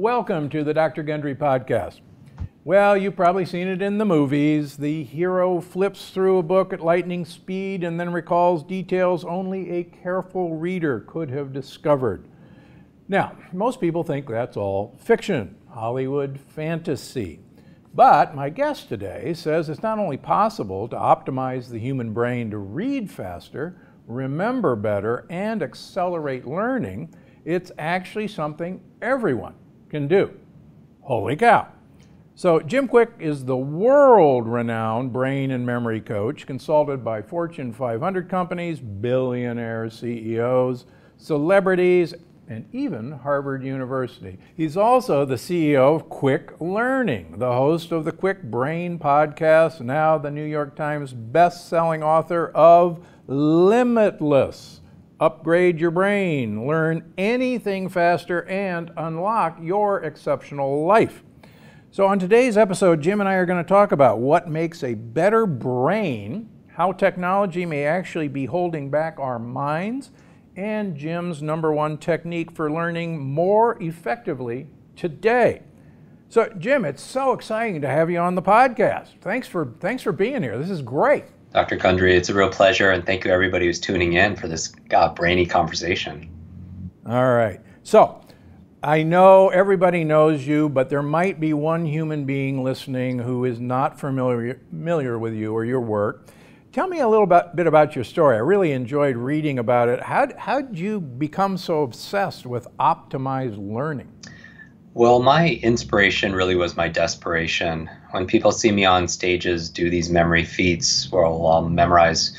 welcome to the Dr. Gundry podcast. Well, you've probably seen it in the movies. The hero flips through a book at lightning speed and then recalls details only a careful reader could have discovered. Now, most people think that's all fiction, Hollywood fantasy. But my guest today says it's not only possible to optimize the human brain to read faster, remember better, and accelerate learning, it's actually something everyone can do. Holy cow. So, Jim Kwik is the world renowned brain and memory coach, consulted by Fortune 500 companies, billionaire CEOs, celebrities, and even Harvard University. He's also the CEO of Kwik Learning, the host of the Kwik Brain podcast, now the New York Times best-selling author of Limitless. Upgrade your brain, learn anything faster, and unlock your exceptional life. So, on today's episode, Jim and I are going to talk about what makes a better brain, how technology may actually be holding back our minds, and Jim's number one technique for learning more effectively today. So, Jim, it's so exciting to have you on the podcast. Thanks for thanks for being here. This is great. Dr. Gundry, it's a real pleasure, and thank you everybody who's tuning in for this uh, brainy conversation. All right. So, I know everybody knows you, but there might be one human being listening who is not familiar, familiar with you or your work. Tell me a little bit about your story. I really enjoyed reading about it. How, how did you become so obsessed with optimized learning? Well, my inspiration really was my desperation. When people see me on stages do these memory feats where I'll memorize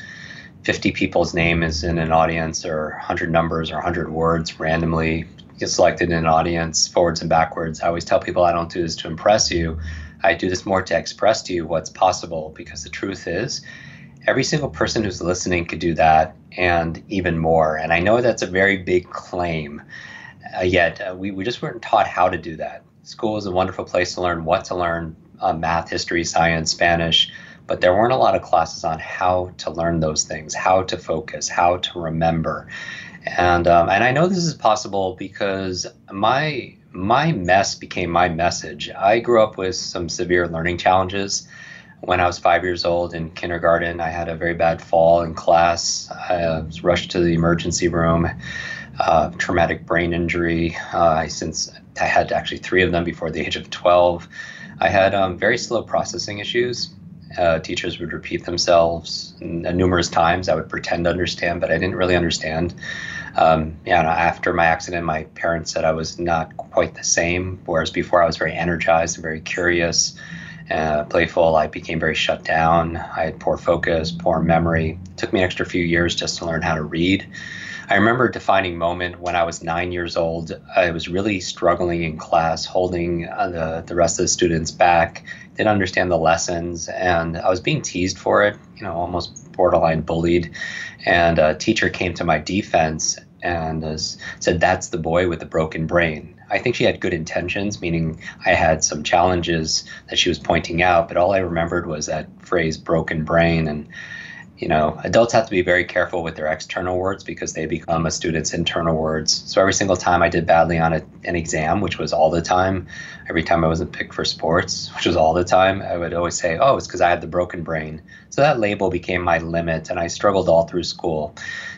50 people's names in an audience or 100 numbers or 100 words randomly get selected in an audience forwards and backwards. I always tell people I don't do this to impress you. I do this more to express to you what's possible because the truth is every single person who's listening could do that and even more. And I know that's a very big claim, uh, yet uh, we, we just weren't taught how to do that. School is a wonderful place to learn what to learn uh, math, history, science, Spanish, but there weren't a lot of classes on how to learn those things, how to focus, how to remember. And, um, and I know this is possible because my my mess became my message. I grew up with some severe learning challenges when I was five years old in kindergarten, I had a very bad fall in class. I was rushed to the emergency room, uh, traumatic brain injury. Uh, I since I had actually three of them before the age of 12. I had um, very slow processing issues. Uh, teachers would repeat themselves numerous times. I would pretend to understand, but I didn't really understand. Um, yeah, after my accident, my parents said I was not quite the same. Whereas before, I was very energized and very curious uh, playful. I became very shut down. I had poor focus, poor memory. It took me an extra few years just to learn how to read. I remember a defining moment when I was nine years old. I was really struggling in class, holding uh, the, the rest of the students back, didn't understand the lessons, and I was being teased for it, you know, almost borderline bullied. And a teacher came to my defense and uh, said, That's the boy with the broken brain. I think she had good intentions, meaning I had some challenges that she was pointing out, but all I remembered was that phrase broken brain. And, you know, adults have to be very careful with their external words because they become a student's internal words. So every single time I did badly on a, an exam, which was all the time, every time I wasn't picked for sports, which was all the time, I would always say, oh, it's because I had the broken brain. So that label became my limit, and I struggled all through school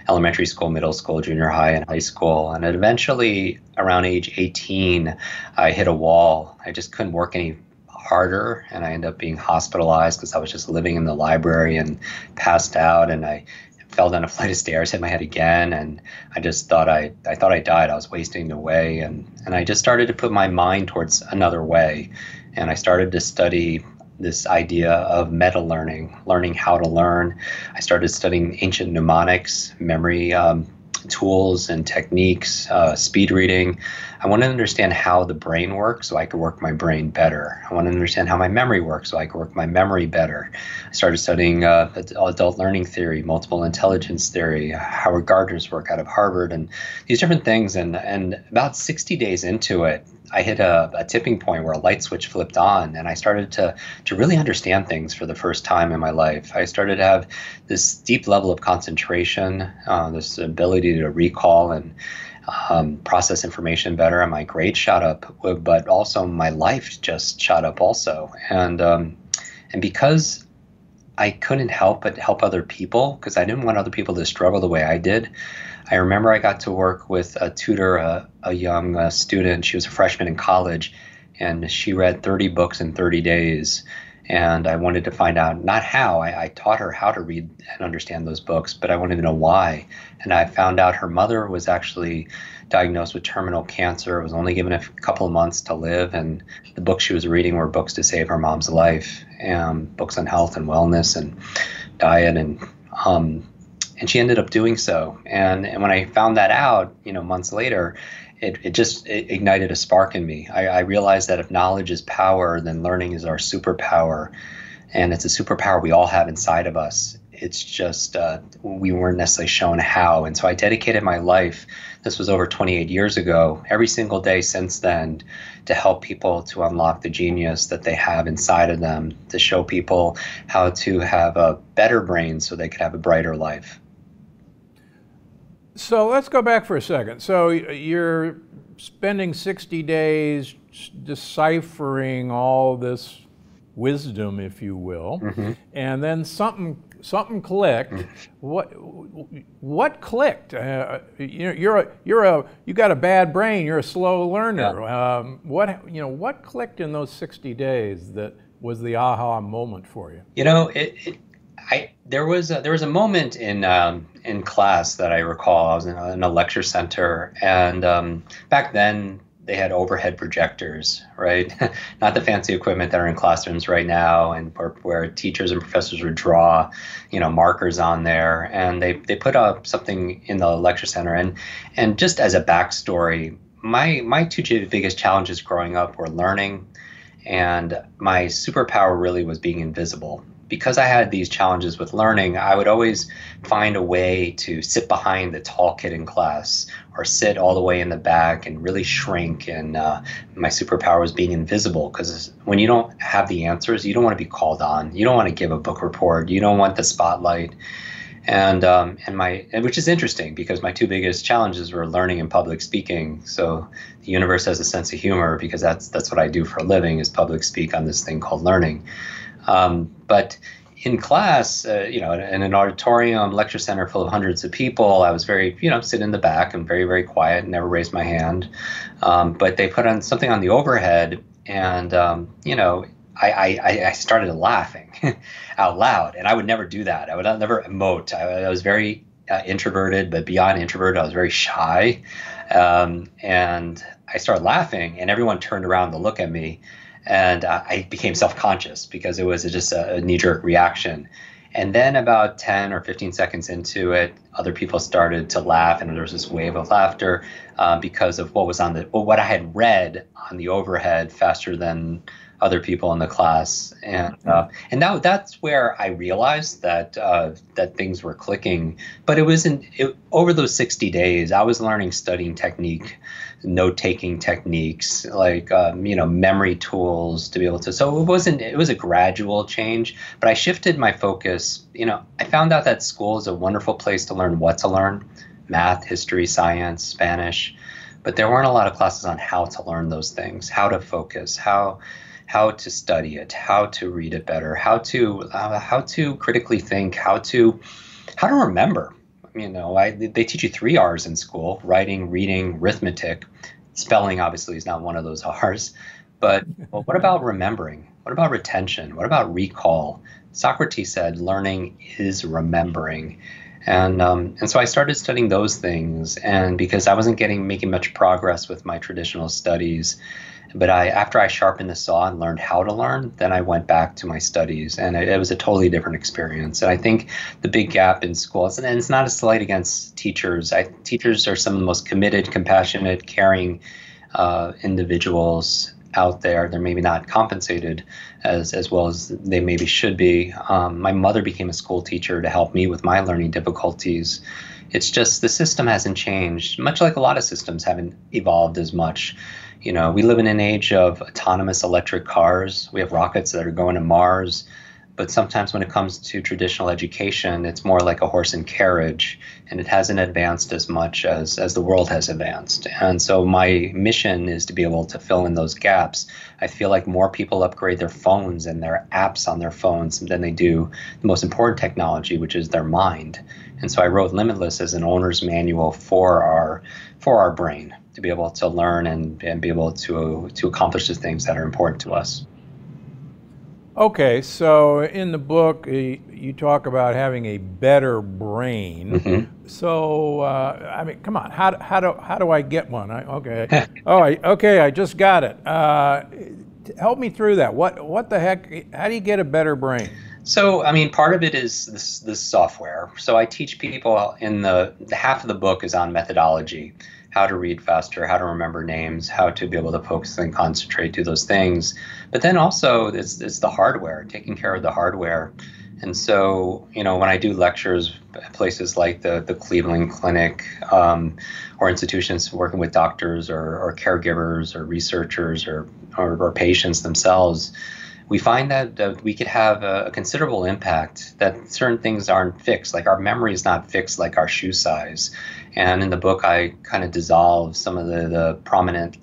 elementary school, middle school, junior high, and high school. And eventually, around age 18, I hit a wall. I just couldn't work any harder and I ended up being hospitalized because I was just living in the library and passed out and I fell down a flight of stairs, hit my head again, and I just thought I I thought I died. I was wasting away, and and I just started to put my mind towards another way, and I started to study this idea of meta learning, learning how to learn. I started studying ancient mnemonics, memory um, tools and techniques, uh, speed reading. I wanted to understand how the brain works so I could work my brain better. I wanted to understand how my memory works so I could work my memory better. I started studying uh, adult learning theory, multiple intelligence theory, Howard Gardner's work out of Harvard, and these different things. And, and about 60 days into it, I hit a, a, tipping point where a light switch flipped on, and I started to to really understand things for the first time in my life. I started to have this deep level of concentration, uh, this ability to recall and um, process information better, and my grades shot up. But also my life just shot up also, and um, and because I couldn't help but help other people because I didn't want other people to struggle the way I did. I remember I got to work with a tutor, a, a young uh, student. She was a freshman in college, and she read 30 books in 30 days. And I wanted to find out not how, I, I, taught her how to read and understand those books, but I wanted to know why. And I found out her mother was actually diagnosed with terminal cancer, was only given a couple of months to live. And the books she was reading were books to save her mom's life, and books on health and wellness and diet. And um, and she ended up doing so. And, and when I found that out, you know, months later, it, it just it ignited a spark in me. I, I realized that if knowledge is power, then learning is our superpower. And it's a superpower we all have inside of us. It's just uh, we weren't necessarily shown how. And so I dedicated my life, this was over 28 years ago, every single day since then, to help people to unlock the genius that they have inside of them, to show people how to have a better brain so they could have a brighter life. So let's go back for a second. So you're spending 60 days deciphering all this wisdom, if you will, mm-hmm. and then something something clicked. Mm-hmm. What what clicked? Uh, you know, you're a you're a you got a bad brain. You're a slow learner. Yeah. Um, what you know? What clicked in those 60 days that was the aha moment for you? You know, it, it I there was a, there was a moment in um, in class that I recall. I was in a, in a lecture center, and um, back then they had overhead projectors, right? Not the fancy equipment that are in classrooms right now, and where, where, teachers and professors would draw, you know, markers on there. And they they put up something in the lecture center, and and just as a backstory, my my two biggest challenges growing up were learning, and my superpower really was being invisible because I had these challenges with learning, I would always find a way to sit behind the tall kid in class or sit all the way in the back and really shrink. And uh, my superpower was being invisible because when you don't have the answers, you don't want to be called on. You don't want to give a book report. You don't want the spotlight. And um, and my which is interesting because my two biggest challenges were learning and public speaking. So the universe has a sense of humor because that's that's what I do for a living is public speak on this thing called learning. Um, but in class, uh, you know, in an auditorium lecture center full of hundreds of people, I was very, you know, sit in the back and very, very quiet, and never raised my hand. Um, but they put on something on the overhead, and um, you know, I, I, I started laughing out loud, and I would never do that. I would never emote. I, I was very uh, introverted, but beyond introverted, I was very shy, um, and I started laughing, and everyone turned around to look at me and uh, I became self-conscious because it was just a, a knee-jerk reaction. And then about 10 or 15 seconds into it, other people started to laugh, and there was this wave of laughter uh, because of what was on the what I had read on the overhead faster than other people in the class, and uh, and now that's where I realized that uh, that things were clicking. But it wasn't it, over those 60 days. I was learning studying technique note taking techniques, like um, you know memory tools to be able to. So it wasn't it was a gradual change, but I shifted my focus. You know, I found out that school is a wonderful place to learn what to learn, math, history, science, Spanish, but there weren't a lot of classes on how to learn those things, how to focus, how how to study it, how to read it better, how to uh, how to critically think, how to how to remember you know, I, they teach you three R's in school: writing, reading, arithmetic. Spelling obviously is not one of those R's. But well, what about remembering? What about retention? What about recall? Socrates said, "Learning is remembering." And um, and so I started studying those things, and because I wasn't getting making much progress with my traditional studies, but I, after I sharpened the saw and learned how to learn, then I went back to my studies, and it, it was a totally different experience. And I think the big gap in schools, and it's not a slight against teachers. I, teachers are some of the most committed, compassionate, caring uh, individuals out there. They're maybe not compensated as as well as they maybe should be. Um, my mother became a school teacher to help me with my learning difficulties. It's just the system hasn't changed, much like a lot of systems haven't evolved as much You know, we live in an age of autonomous electric cars. We have rockets that are going to Mars. But sometimes when it comes to traditional education, it's more like a horse and carriage, and it hasn't advanced as much as, as the world has advanced. And so my mission is to be able to fill in those gaps. I feel like more people upgrade their phones and their apps on their phones than they do the most important technology, which is their mind. And so I wrote Limitless as an owner's manual for our for our brain to be able to learn and, and be able to to accomplish the things that are important to us. Okay, so in the book, you talk about having a better brain. Mm-hmm. So, uh, I mean, come on, how, how, do, how do I get one? I, okay, oh, I, okay, I just got it. Uh, help me through that. What, what the heck? How do you get a better brain? So, I mean, part of it is this, this software. So, I teach people in the, the half of the book is on methodology how to read faster, how to remember names, how to be able to focus and concentrate, do those things. But then also it's, it's the hardware, taking care of the hardware. And so, you know, when I do lectures at places like the, the Cleveland Clinic um, or institutions working with doctors or, or caregivers or researchers or, or, or patients themselves, we find that, we could have a, a, considerable impact that certain things aren't fixed like our memory is not fixed like our shoe size and in the book i kind of dissolve some of the, the prominent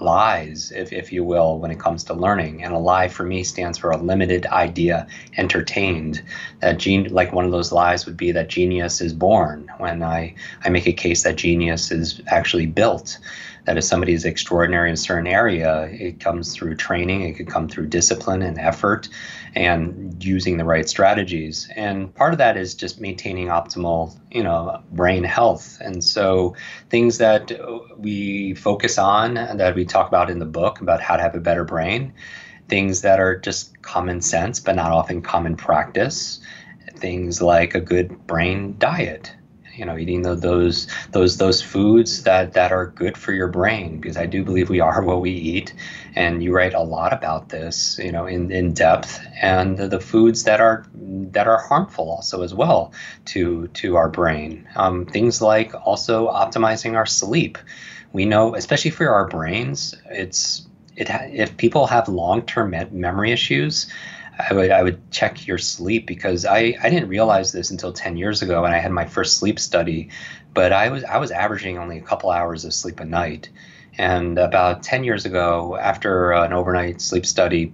lies if, if you will when it comes to learning. And a lie for me stands for a limited idea entertained. That gene like one of those lies would be that genius is born. When i i make a case that genius is actually built that if somebody is extraordinary in a certain area, it comes through training, it could come through discipline and effort and using the right strategies. And part of that is just maintaining optimal, you know, brain health. And so things that we focus on that we talk about in the book about how to have a better brain, things that are just common sense but not often common practice, things like a good brain diet you know eating the, those those those foods that that are good for your brain because I do believe we are what we eat. And you write a lot about this you know in, in depth. And the, the foods that are that are harmful also as well to to our brain. Um, things like also optimizing our sleep. We know especially for our brains it's it if people have long-term me- memory issues I would I would check your sleep because I, I didn't realize this until 10 years ago when I had my first sleep study, but I was I was averaging only a couple hours of sleep a night. And about 10 years ago, after an overnight sleep study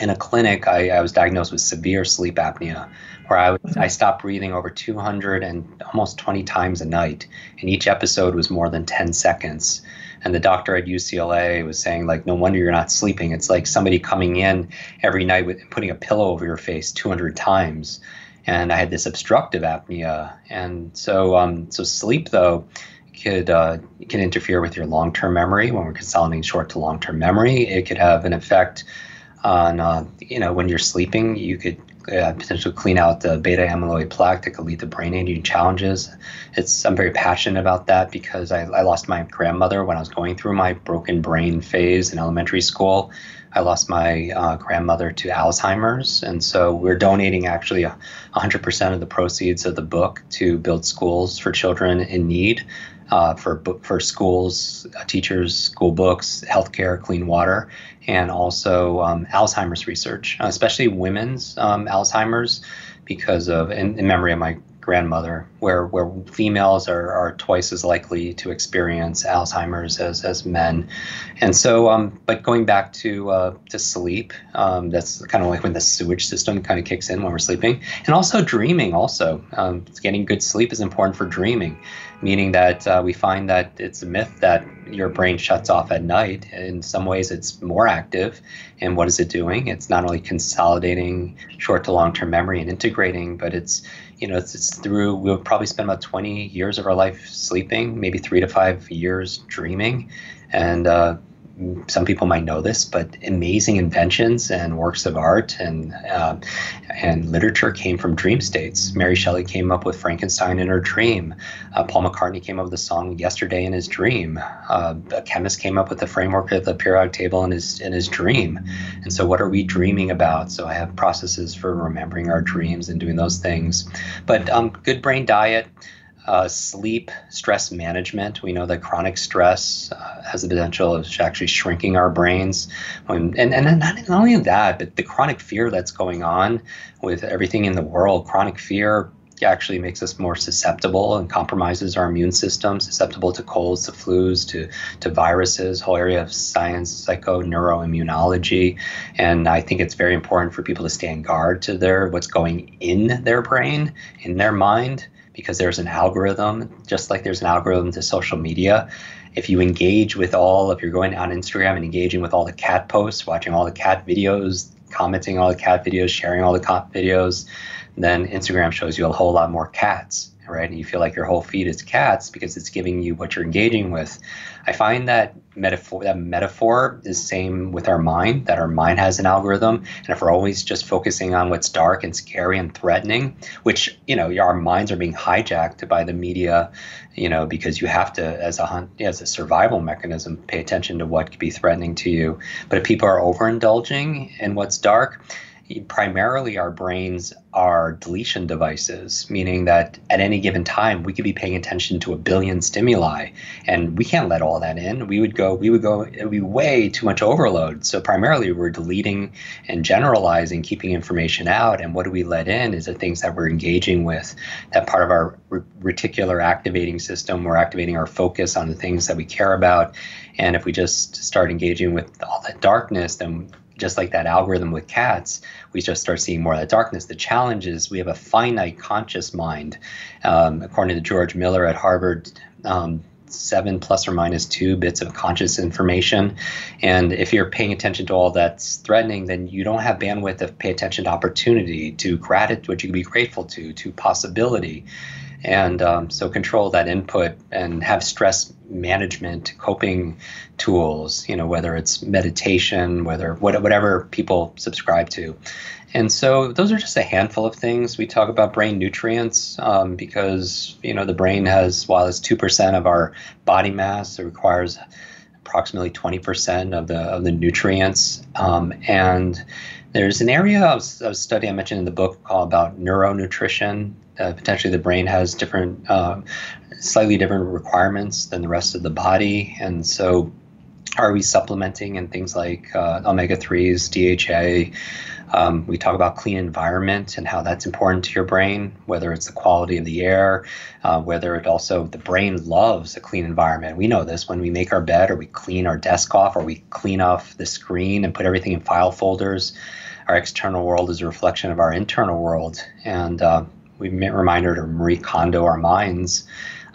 in a clinic, I, I was diagnosed with severe sleep apnea, where I, I stopped breathing over 200 and almost 20 times a night. And each episode was more than 10 seconds and the doctor at UCLA was saying like no wonder you're not sleeping. It's like somebody coming in every night with putting a pillow over your face 200 times. And I had this obstructive apnea. And so um, so sleep though could uh, can interfere with your long-term memory. When we're consolidating short to long-term memory it could have an effect on uh, you know when you're sleeping you could uh, potentially clean out the beta amyloid plaque that could lead to brain aging challenges. It's I'm very passionate about that because I, I lost my grandmother when I was going through my broken brain phase in elementary school. I lost my uh, grandmother to Alzheimer's, and so we're donating actually 100% of the proceeds of the book to build schools for children in need uh, for for schools, uh, teachers, school books, healthcare, clean water, and also um, Alzheimer's research, especially women's um, Alzheimer's, because of in, in memory of my grandmother, where where females are, are twice as likely to experience Alzheimer's as, as men, and so um, but going back to uh, to sleep, um, that's kind of like when the sewage system kind of kicks in when we're sleeping, and also dreaming. Also, um, getting good sleep is important for dreaming, meaning that uh, we find that it's a myth that your brain shuts off at night. In some ways, it's more active. And what is it doing? It's not only consolidating short to long term memory and integrating, but it's you know, it's, it's through, we'll probably spend about 20 years of our life sleeping, maybe three to five years dreaming. And uh, some people might know this, but amazing inventions and works of art and uh, and literature came from dream states. Mary Shelley came up with Frankenstein in her dream. Uh, Paul McCartney came up with the song "Yesterday" in his dream. Uh, a chemist came up with the framework of the periodic table in his in his dream. And so, what are we dreaming about? So, I have processes for remembering our dreams and doing those things. But um, good brain diet uh, sleep, stress management. We know that chronic stress uh, has the potential of actually shrinking our brains. When, and, and not, not only that, but the chronic fear that's going on with everything in the world, chronic fear actually makes us more susceptible and compromises our immune system, susceptible to colds, to flus, to, to viruses, whole area of science, psycho neuroimmunology. And I think it's very important for people to stand guard to their what's going in their brain, in their mind because there's an algorithm, just like there's an algorithm to social media. If you engage with all, if you're going on Instagram and engaging with all the cat posts, watching all the cat videos, commenting all the cat videos, sharing all the cat videos, then Instagram shows you a whole lot more cats right? And you feel like your whole feed is cats because it's giving you what you're engaging with. I find that metaphor that metaphor is same with our mind, that our mind has an algorithm. And if we're always just focusing on what's dark and scary and threatening, which, you know, our minds are being hijacked by the media, you know, because you have to, as a hunt, as a survival mechanism, pay attention to what could be threatening to you. But if people are overindulging in what's dark, primarily our brains are deletion devices, meaning that at any given time we could be paying attention to a billion stimuli, and we can't let all that in. We would go, we would go, it would be way too much overload. So primarily we're deleting and generalizing, keeping information out, and what do we let in is the things that we're engaging with. That part of our reticular activating system, we're activating our focus on the things that we care about, and if we just start engaging with all that darkness, then just like that algorithm with cats, we just start seeing more of that darkness. The challenge is we have a finite conscious mind. Um, according to George Miller at Harvard, um, seven plus or minus two bits of conscious information. And if you're paying attention to all that's threatening, then you don't have bandwidth to pay attention to opportunity, to gratitude, what you can be grateful to, to possibility. And um, so control that input and have stress management coping tools, you know, whether it's meditation, whether whatever people subscribe to. And so those are just a handful of things. We talk about brain nutrients um, because, you know, the brain has, while it's 2% of our body mass, it requires approximately 20% of the, of the nutrients. Um, and there's an area of, of, study I mentioned in the book called about neuronutrition. Uh, potentially, the brain has different, uh, slightly different requirements than the rest of the body, and so are we supplementing in things like uh, omega threes, DHA? Um, we talk about clean environment and how that's important to your brain, whether it's the quality of the air, uh, whether it also, the brain loves a clean environment. We know this when we make our bed or we clean our desk off or we clean off the screen and put everything in file folders. Our external world is a reflection of our internal world. And uh, we reminder to Marie Kondo our minds.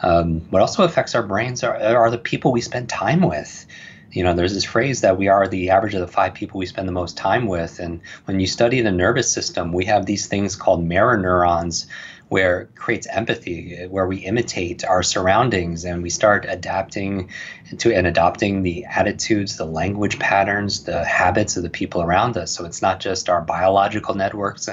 Um, what also affects our brains are, are the people we spend time with you know there's this phrase that we are the average of the five people we spend the most time with and when you study the nervous system we have these things called mirror neurons where creates empathy where we imitate our surroundings and we start adapting to and adopting the attitudes the language patterns the habits of the people around us so it's not just our biological networks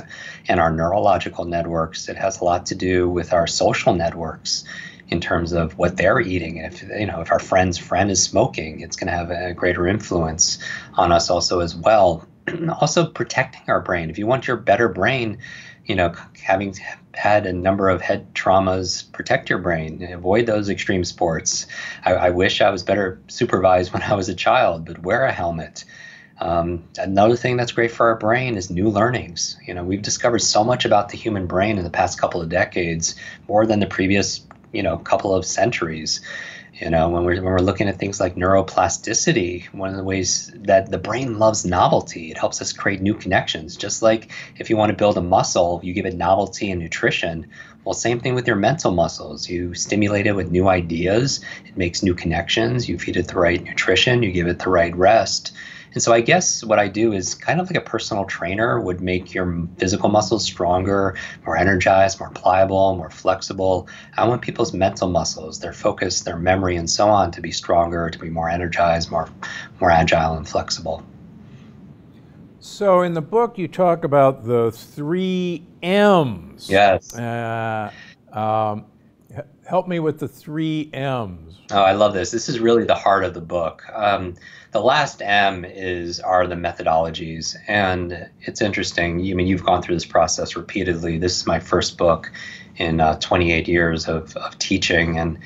and our neurological networks it has a lot to do with our social networks in terms of what they're eating. And if you know if our friend's friend is smoking, it's going to have a greater influence on us also as well. also protecting our brain. If you want your better brain, you know, having had a number of head traumas, protect your brain. Avoid those extreme sports. I, I wish I was better supervised when I was a child, but wear a helmet. Um, another thing that's great for our brain is new learnings. You know, we've discovered so much about the human brain in the past couple of decades, more than the previous you know couple of centuries you know when we're, when we're looking at things like neuroplasticity one of the ways that the brain loves novelty. It helps us create new connections. Just like if you want to build a muscle you give it novelty and nutrition. Well same thing with your mental muscles. You stimulate it with new ideas. It makes new connections. You feed it the right nutrition. You give it the right rest and so I guess what I do is kind of like a personal trainer would make your physical muscles stronger, more energized, more pliable, more flexible. I want people's mental muscles, their focus, their memory, and so on to be stronger, to be more energized, more, more agile, and flexible. So in the book, you talk about the three M's. Yes. Uh, um, Help me with the three M's. Oh, I love this. This is really the heart of the book. Um, the last M is are the methodologies, and it's interesting. You I mean you've gone through this process repeatedly. This is my first book in uh, 28 years of, of teaching, and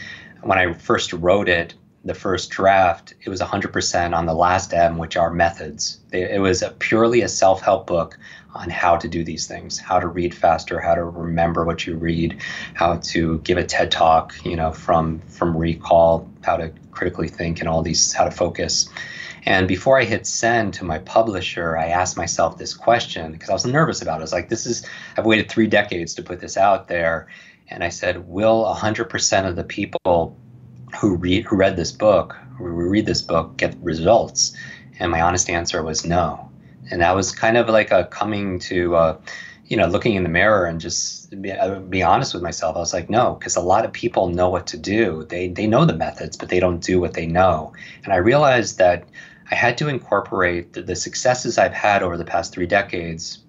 when I first wrote it, the first draft, it was 100% on the last M, which are methods. It was a purely a self help book on how to do these things, how to read faster, how to remember what you read, how to give a TED talk, you know, from from recall, how to critically think, and all these, how to focus. And before I hit send to my publisher, I asked myself this question because I was nervous about it. I was like, this is, I've waited three decades to put this out there. And I said, will 100% of the people who read who read this book, who read this book, get results? And my honest answer was no. And that was kind of like a coming to, uh, you know, looking in the mirror and just be, be honest with myself. I was like, no, because a lot of people know what to do. They they know the methods, but they don't do what they know. And I realized that I had to incorporate the, the successes I've had over the past three decades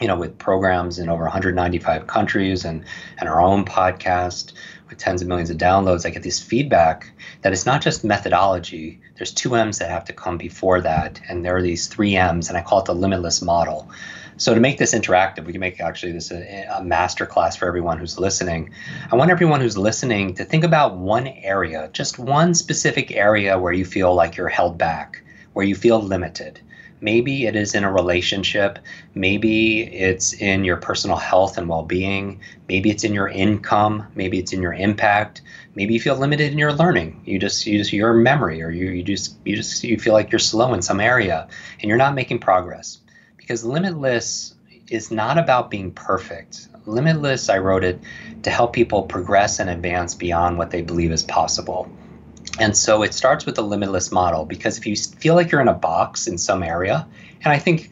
you know, with programs in over 195 countries and, and our own podcast with tens of millions of downloads, I get this feedback that it's not just methodology. There's two M's that have to come before that, and there are these three M's, and I call it the limitless model. So to make this interactive, we can make actually this a, a master class for everyone who's listening. I want everyone who's listening to think about one area, just one specific area where you feel like you're held back, where you feel limited Maybe it is in a relationship. Maybe it's in your personal health and well being. Maybe it's in your income. Maybe it's in your impact. Maybe you feel limited in your learning. You just use your memory or you, you just you just you feel like you're slow in some area and you're not making progress. Because limitless is not about being perfect. Limitless, I wrote it to help people progress and advance beyond what they believe is possible. And so it starts with the limitless model because if you feel like you're in a box in some area, and I think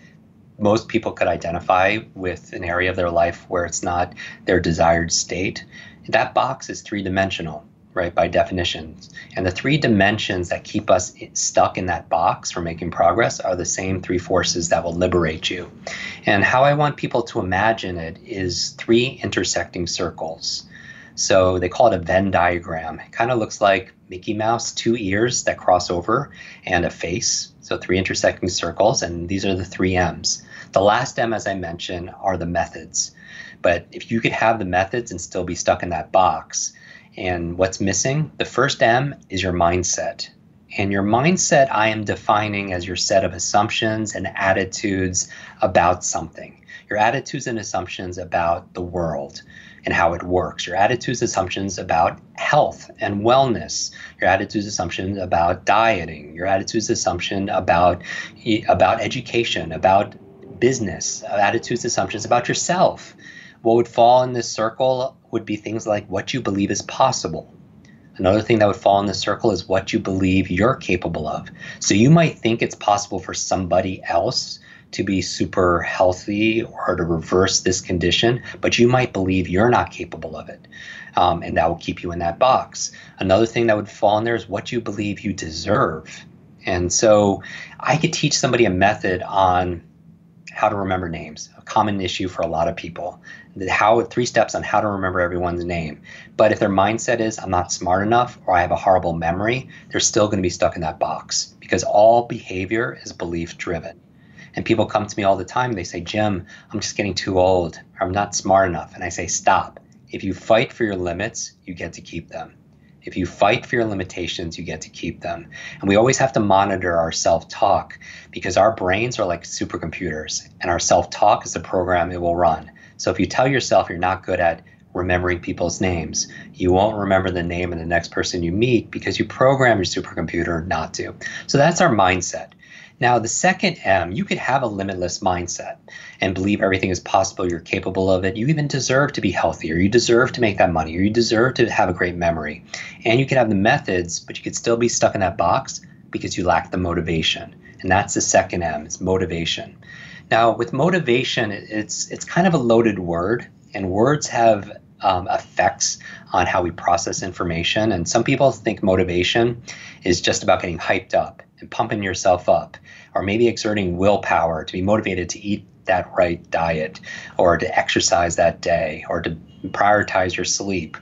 most people could identify with an area of their life where it's not their desired state, that box is three dimensional, right, by definition. And the three dimensions that keep us stuck in that box for making progress are the same three forces that will liberate you. And how I want people to imagine it is three intersecting circles. So they call it a Venn diagram. It kind of looks like Mickey Mouse, two ears that cross over, and a face. So three intersecting circles, and these are the three M's. The last M, as I mentioned, are the methods. But if you could have the methods and still be stuck in that box, and what's missing? The first M is your mindset. And your mindset, I am defining as your set of assumptions and attitudes about something. Your attitudes and assumptions about the world, and how it works, your attitudes, assumptions about health and wellness, your attitudes, assumptions about dieting, your attitudes, assumption about about education, about business, attitudes, assumptions about yourself. What would fall in this circle would be things like what you believe is possible. Another thing that would fall in this circle is what you believe you're capable of. So you might think it's possible for somebody else to be super healthy or to reverse this condition, but you might believe you're not capable of it. Um, and that will keep you in that box. Another thing that would fall in there is what you believe you deserve. And so I could teach somebody a method on how to remember names, a common issue for a lot of people. How three steps on how to remember everyone's name. But if their mindset is I'm not smart enough or I have a horrible memory, they're still going to be stuck in that box because all behavior is belief driven. And people come to me all the time. They say, Jim, I'm just getting too old. I'm not smart enough. And I say, stop. If you fight for your limits, you get to keep them. If you fight for your limitations, you get to keep them. And we always have to monitor our self talk because our brains are like supercomputers, and our self talk is the program it will run. So if you tell yourself you're not good at remembering people's names, you won't remember the name of the next person you meet because you program your supercomputer not to. So that's our mindset. Now, the second M, you could have a limitless mindset and believe everything is possible, you're capable of it. You even deserve to be healthy, or you deserve to make that money, or you deserve to have a great memory. And you could have the methods, but you could still be stuck in that box because you lack the motivation. And that's the second M, it's motivation. Now, with motivation, it's it's kind of a loaded word, and words have um, effects on how we process information. And some people think motivation is just about getting hyped up pumping yourself up, or maybe exerting willpower to be motivated to eat that right diet, or to exercise that day, or to prioritize your sleep.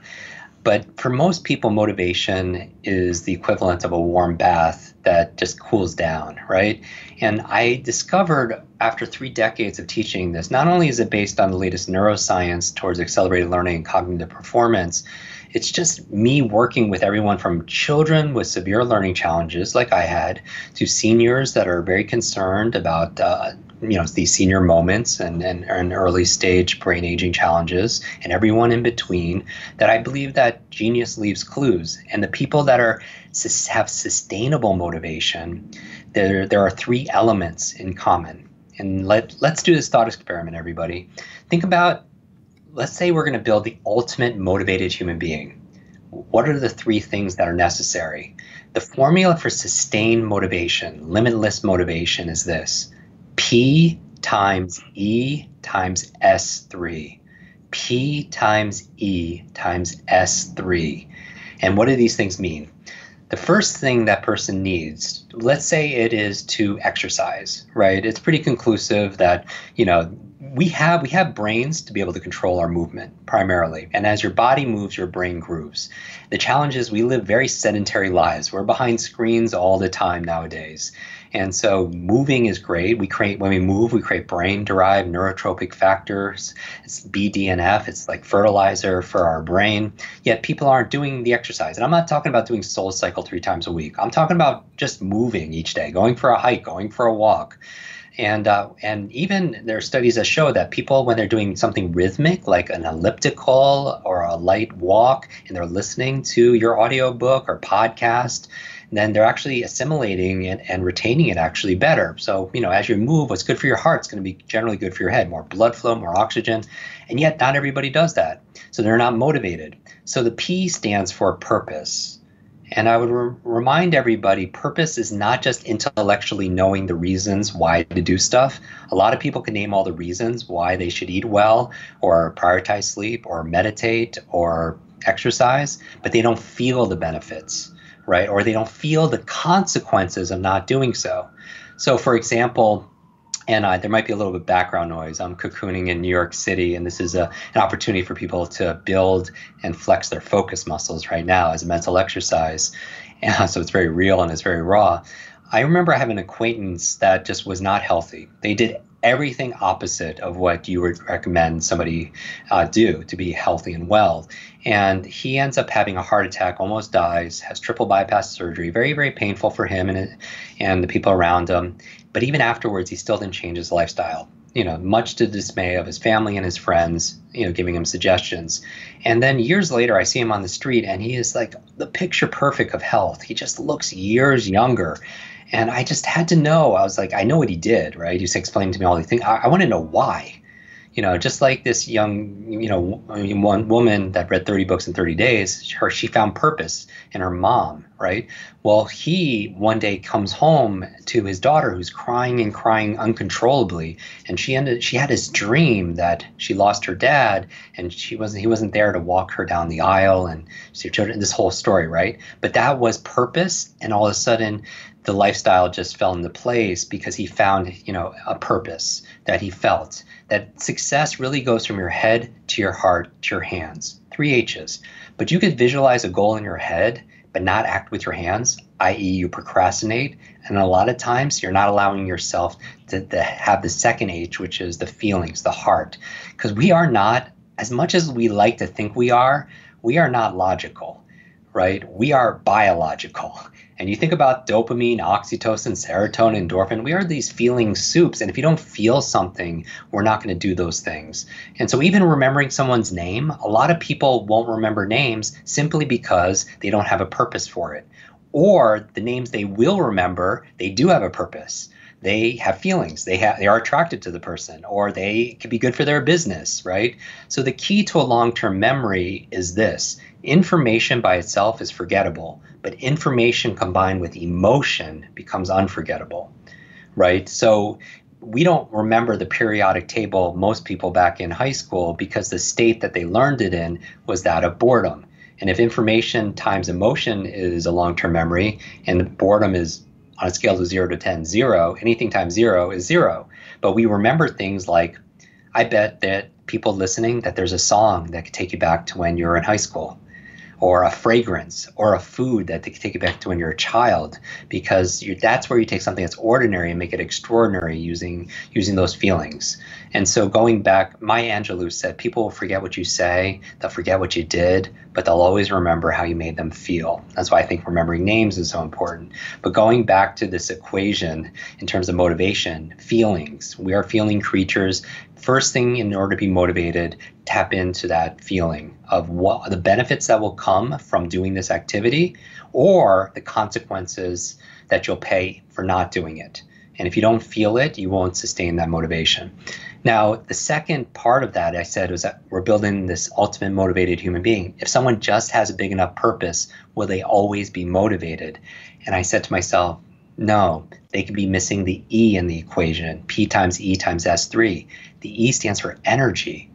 But for most people, motivation is the equivalent of a warm bath that just cools down, right? And I discovered after three decades of teaching this, not only is it based on the latest neuroscience towards accelerated learning and cognitive performance, it's just me working with everyone from children with severe learning challenges, like I had, to seniors that are very concerned about. Uh, you know these senior moments and, and, and early stage brain aging challenges and everyone in between that i believe that genius leaves clues and the people that are have sustainable motivation there there are three elements in common and let let's do this thought experiment everybody think about let's say we're going to build the ultimate motivated human being. What are the three things that are necessary? The formula for sustained motivation, limitless motivation, is this P times E times S3. P times E times S3. And what do these things mean? The first thing that person needs, let's say it is to exercise, right? It's pretty conclusive that, you know, we have we have brains to be able to control our movement primarily. And as your body moves your brain grooves. The challenge is we live very sedentary lives. We're behind screens all the time nowadays. And so moving is great. We create when we move we create brain derived neurotrophic factors. It's bdnf it's like fertilizer for our brain. Yet people aren't doing the exercise. And i'm not talking about doing soul cycle three times a week. I'm talking about just moving each day going for a hike going for a walk and uh, and even there are studies that show that people when they're doing something rhythmic like an elliptical or a light walk and they're listening to your audiobook or podcast then they're actually assimilating it and retaining it actually better. So, you know, as you move, what's good for your heart is going to be generally good for your head more blood flow, more oxygen. And yet, not everybody does that. So, they're not motivated. So, the P stands for purpose. And I would re- remind everybody purpose is not just intellectually knowing the reasons why to do stuff. A lot of people can name all the reasons why they should eat well, or prioritize sleep, or meditate, or exercise, but they don't feel the benefits, right? Or they don't feel the consequences of not doing so. So, for example, and uh, there might be a little bit of background noise. I'm cocooning in New York City, and this is a, an opportunity for people to build and flex their focus muscles right now as a mental exercise. And so it's very real and it's very raw. I remember having an acquaintance that just was not healthy. They did everything opposite of what you would recommend somebody uh, do to be healthy and well. And he ends up having a heart attack, almost dies, has triple bypass surgery, very, very painful for him and, and the people around him. But even afterwards, he still didn't change his lifestyle. You know, much to the dismay of his family and his friends, you know, giving him suggestions. And then years later, I see him on the street and he is like the picture perfect of health. He just looks years younger. And I just had to know. I was like, I know what he did, right? He was explaining to me all these things. I, I want to know why. You know, just like this young, you know, one woman that read 30 books in 30 days, her she found purpose in her mom, right? Well, he one day comes home to his daughter who's crying and crying uncontrollably, and she ended she had this dream that she lost her dad and she wasn't he wasn't there to walk her down the aisle and see her children. This whole story, right? But that was purpose, and all of a sudden the lifestyle just fell into place because he found, you know, a purpose that he felt. That success really goes from your head to your heart to your hands. Three H's. But you could visualize a goal in your head but not act with your hands, i.e., you procrastinate. And a lot of times you're not allowing yourself to, to have the second H, which is the feelings, the heart. Because we are not, as much as we like to think we are, we are not logical, right? We are biological. And you think about dopamine, oxytocin, serotonin, endorphin, we are these feeling soups. And if you don't feel something, we're not going to do those things. And so, even remembering someone's name, a lot of people won't remember names simply because they don't have a purpose for it. Or the names they will remember, they do have a purpose they have feelings they have they are attracted to the person or they could be good for their business right so the key to a long-term memory is this information by itself is forgettable but information combined with emotion becomes unforgettable, right? So we don't remember the periodic table most people back in high school because the state that they learned it in was that of boredom. And if information times emotion is a long term memory and boredom is on a scale of zero to 10, zero, anything times zero is zero. But we remember things like, I bet that people listening that there's a song that could take you back to when you were in high school or a fragrance or a food that they take you back to when you're a child because that's where you take something that's ordinary and make it extraordinary using using those feelings. And so going back maya angelou said people will forget what you say they'll forget what you did but they'll always remember how you made them feel. That's why i think remembering names is so important. But going back to this equation in terms of motivation feelings we are feeling creatures. First thing in order to be motivated tap into that feeling of what the benefits that will come from doing this activity or the consequences that you'll pay for not doing it. And if you don't feel it you won't sustain that motivation now the second part of that i said was that we're building this ultimate motivated human being if someone just has a big enough purpose will they always be motivated and i said to myself no, they could be missing the E in the equation, P times E times S3. The E stands for energy.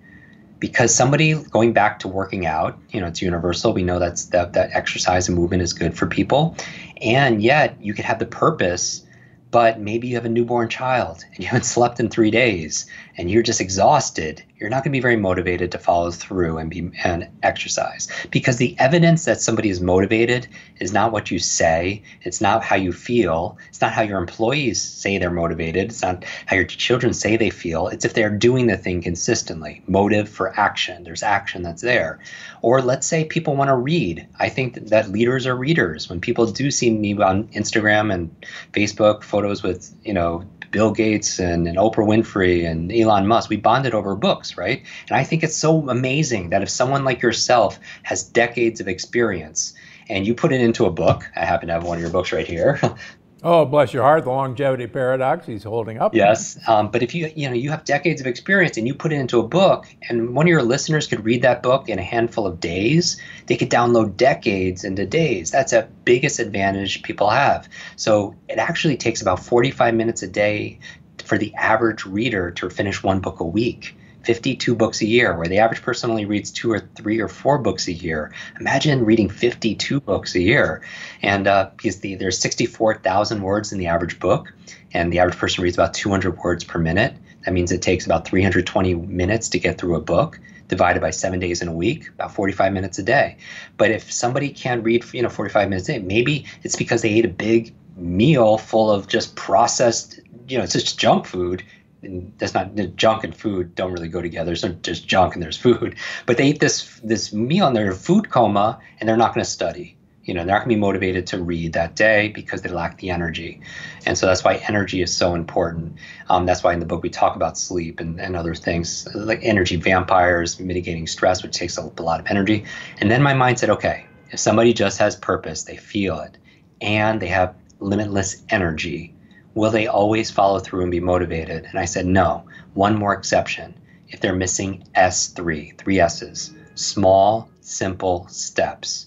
Because somebody going back to working out, you know, it's universal. We know that's that, that exercise and movement is good for people. And yet you could have the purpose but maybe you have a newborn child and you haven't slept in three days and you're just exhausted you're not going to be very motivated to follow through and be and exercise. Because the evidence that somebody is motivated is not what you say it's not how you feel it's not how your employees say they're motivated it's not how your children say they feel it's if they're doing the thing consistently. Motive for action there's action that's there. Or let's say people want to read. I think that leaders are readers. When people do see me on instagram and facebook photos with you know Bill Gates and, and Oprah Winfrey and Elon Musk, we bonded over books, right? And I think it's so amazing that if someone like yourself has decades of experience and you put it into a book, I happen to have one of your books right here. Oh, bless your heart, the longevity paradox he's holding up. Yes, um, but if you you know you have decades of experience and you put it into a book, and one of your listeners could read that book in a handful of days, they could download decades into days. That's a biggest advantage people have. So it actually takes about 45 minutes a day for the average reader to finish one book a week. 52 books a year, where the average person only reads two or three or four books a year. Imagine reading 52 books a year. And uh, because the, there's 64,000 words in the average book, and the average person reads about 200 words per minute. That means it takes about 320 minutes to get through a book divided by seven days in a week, about 45 minutes a day. But if somebody can't read, you know, 45 minutes a day, maybe it's because they ate a big meal full of just processed, you know, it's just junk food and that's not junk and food don't really go together. So there's junk and there's food, but they eat this this meal and they're in food coma and they're not going to study. You know, they're not going to be motivated to read that day because they lack the energy, and so that's why energy is so important. Um, that's why in the book we talk about sleep and, and other things like energy vampires, mitigating stress, which takes a, a lot of energy. And then my mind said, okay, if somebody just has purpose, they feel it, and they have limitless energy will they always follow through and be motivated? And I said, no. One more exception. If they're missing S3, three S's, small, simple steps.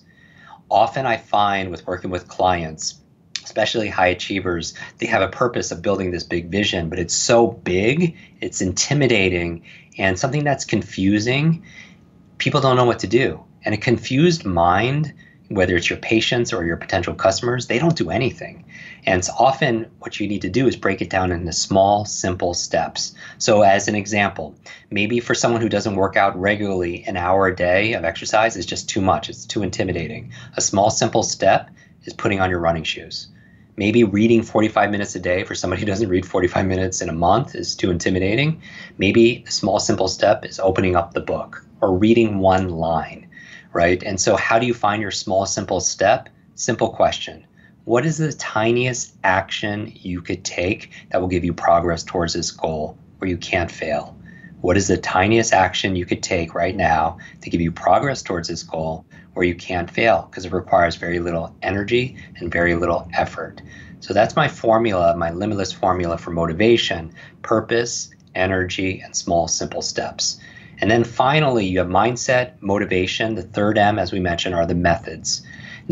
Often I find with working with clients, especially high achievers, they have a purpose of building this big vision, but it's so big, it's intimidating, and something that's confusing, people don't know what to do. And a confused mind whether it's your patients or your potential customers, they don't do anything. And it's often what you need to do is break it down into small, simple steps. So, as an example, maybe for someone who doesn't work out regularly, an hour a day of exercise is just too much, it's too intimidating. A small, simple step is putting on your running shoes. Maybe reading 45 minutes a day for somebody who doesn't read 45 minutes in a month is too intimidating. Maybe a small, simple step is opening up the book or reading one line right? And so, how do you find your small, simple step? Simple question. What is the tiniest action you could take that will give you progress towards this goal where you can't fail? What is the tiniest action you could take right now to give you progress towards this goal where you can't fail? Because it requires very little energy and very little effort. So that's my formula, my limitless formula for motivation, purpose, energy, and small, simple steps. And then finally, you have mindset, motivation. The third M, as we mentioned, are the methods.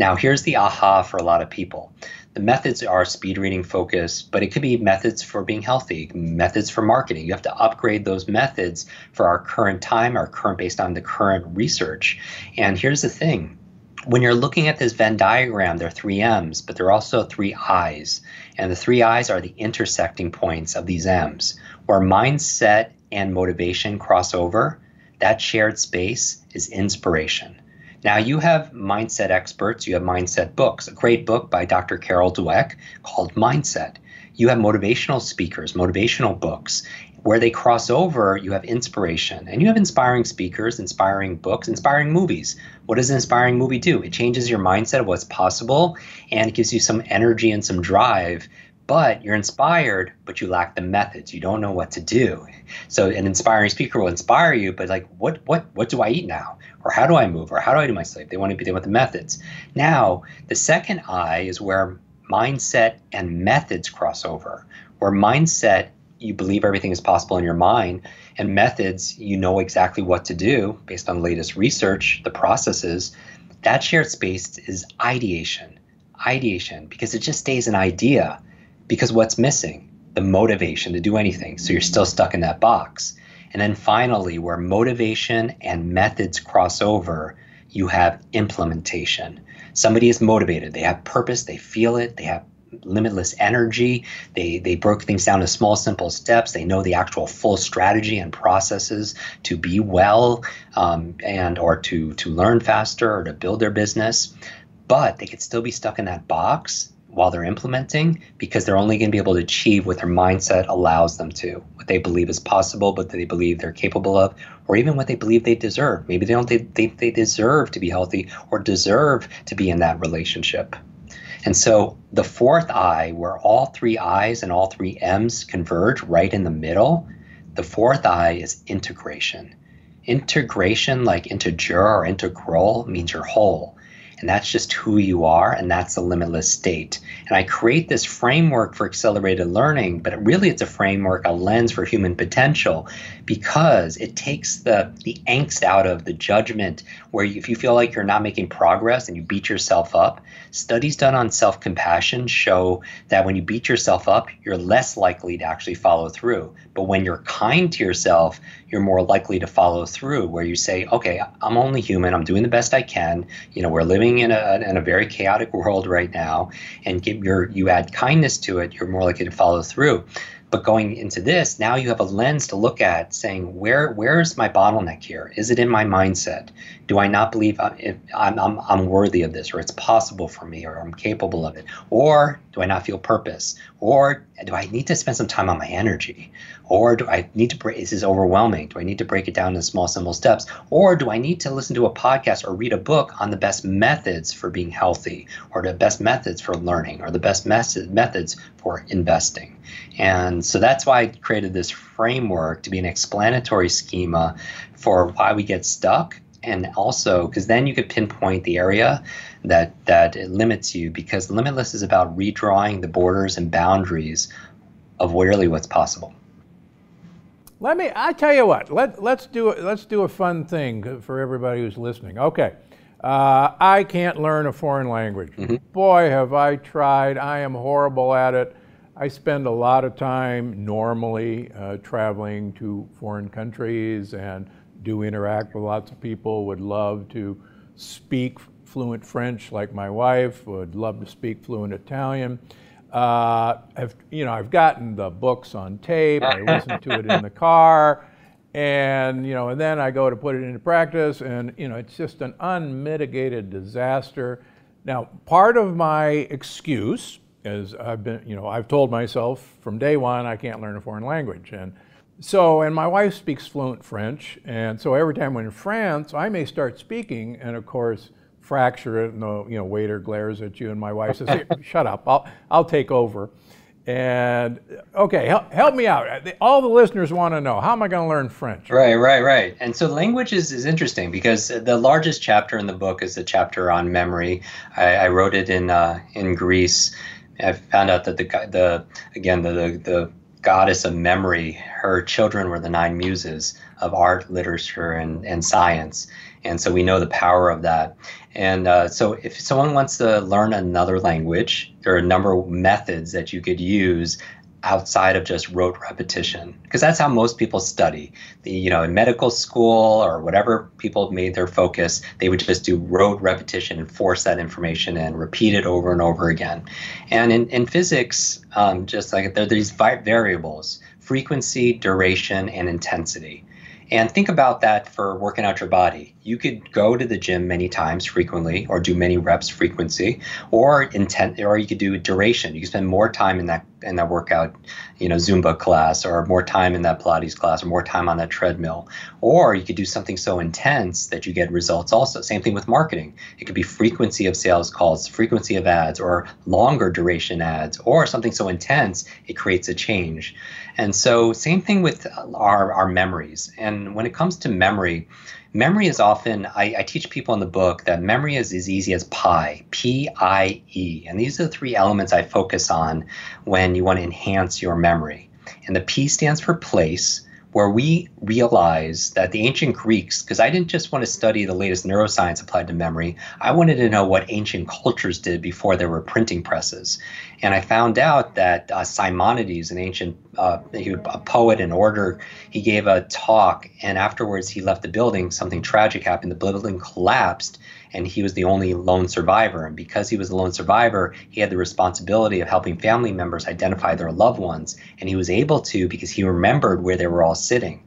Now, here's the aha for a lot of people. The methods are speed reading focused, but it could be methods for being healthy, methods for marketing. You have to upgrade those methods for our current time, our current based on the current research. And here's the thing when you're looking at this Venn diagram, there are three M's, but there are also three I's. And the three I's are the intersecting points of these M's, where mindset and motivation cross over. That shared space is inspiration. Now you have mindset experts, you have mindset books. A great book by Dr. Carol Dweck called Mindset. You have motivational speakers, motivational books. Where they cross over, you have inspiration. And you have inspiring speakers, inspiring books, inspiring movies. What does an inspiring movie do? It changes your mindset of what's possible and it gives you some energy and some drive but you're inspired, but you lack the methods. You don't know what to do. So an inspiring speaker will inspire you, but like, what, what, what do I eat now? Or how do I move? Or how do I do my sleep? They want to be there with the methods. Now, the second I is where mindset and methods cross over. Where mindset, you believe everything is possible in your mind, and methods, you know exactly what to do based on latest research, the processes. That shared space is ideation. Ideation, because it just stays an idea because what's missing? The motivation to do anything. So you're still stuck in that box. And then finally, where motivation and methods cross over, you have implementation. Somebody is motivated, they have purpose, they feel it, they have limitless energy. They they broke things down to small, simple steps. They know the actual full strategy and processes to be well, um, and or to to learn faster or to build their business. But they could still be stuck in that box while they're implementing because they're only going to be able to achieve what their mindset allows them to, what they believe is possible, but they believe they're capable of, or even what they believe they deserve. Maybe they don't think they, they deserve to be healthy or deserve to be in that relationship. And so the fourth I, where all three I's and all three M's converge right in the middle, the fourth I is integration. Integration, like integer or integral, means you're whole and that's just who you are and that's the limitless state. And i create this framework for accelerated learning but really it's a framework a lens for human potential because it takes the the angst out of the judgment where if you feel like you're not making progress and you beat yourself up studies done on self-compassion show that when you beat yourself up you're less likely to actually follow through. But when you're kind to yourself you're more likely to follow through where you say okay i'm only human. I'm doing the best i can. You know we're living in a, in a very chaotic world right now. And give your you add kindness to it you're more likely to follow through but going into this, now you have a lens to look at saying, where where's my bottleneck here? Is it in my mindset? Do I not believe I'm, I'm, I'm worthy of this, or it's possible for me, or I'm capable of it? Or do I not feel purpose? Or do I need to spend some time on my energy? Or do I need to break, is this overwhelming? Do I need to break it down into small, simple steps? Or do I need to listen to a podcast or read a book on the best methods for being healthy, or the best methods for learning, or the best methods for investing? And so that's why I created this framework to be an explanatory schema for why we get stuck and also because then you could pinpoint the area that that limits you because limitless is about redrawing the borders and boundaries of really what's possible. Let me i tell you what let, let's do let's do a fun thing for everybody who's listening. Okay uh, i can't learn a foreign language. Mm-hmm. boy have i tried. I am horrible at it. I spend a lot of time normally uh, traveling to foreign countries and do interact with lots of people, would love to speak fluent French like my wife, would love to speak fluent Italian. Uh, I've, you know, I've gotten the books on tape, I listen to it in the car, and, you know, and then I go to put it into practice, and, you know, it's just an unmitigated disaster. Now, part of my excuse is I've been, you know, I've told myself from day one I can't learn a foreign language. And so, and my wife speaks fluent French. And so every time we're in France, I may start speaking and of course fracture it and the you know, waiter glares at you and my wife says, hey, shut up, I'll, I'll take over. And okay, help, help me out. All the listeners want to know how am I going to learn French? Right, right, right. And so languages is, interesting because the largest chapter in the book is the chapter on memory. I, I wrote it in uh, in Greece I found out that the the again the, the, the goddess of memory, her children were the nine muses of art, literature, and and science, and so we know the power of that. And uh, so, if someone wants to learn another language, there are a number of methods that you could use outside of just rote repetition because that's how most people study. The you know in medical school or whatever people made their focus they would just do rote repetition and force that information and repeat it over and over again. And in, in physics um, just like there are these variables frequency duration and intensity and think about that for working out your body. You could go to the gym many times frequently or do many reps frequency or intent or you could do duration. You could spend more time in that in that workout you know zumba class or more time in that pilates class or more time on that treadmill. Or you could do something so intense that you get results also. Same thing with marketing. It could be frequency of sales calls frequency of ads or longer duration ads or something so intense it creates a change and so same thing with our, our memories. And when it comes to memory memory is often I, I, teach people in the book that memory is as easy as pi p-i-e and these are the three elements i focus on when you want to enhance your memory. And the p stands for place where we realize that the ancient Greeks, because I didn't just want to study the latest neuroscience applied to memory, I wanted to know what ancient cultures did before there were printing presses. And I found out that uh, Simonides, an ancient uh, a poet and orator, he gave a talk, and afterwards he left the building. Something tragic happened. The building collapsed, and he was the only lone survivor. And because he was the lone survivor, he had the responsibility of helping family members identify their loved ones. And he was able to because he remembered where they were all sitting.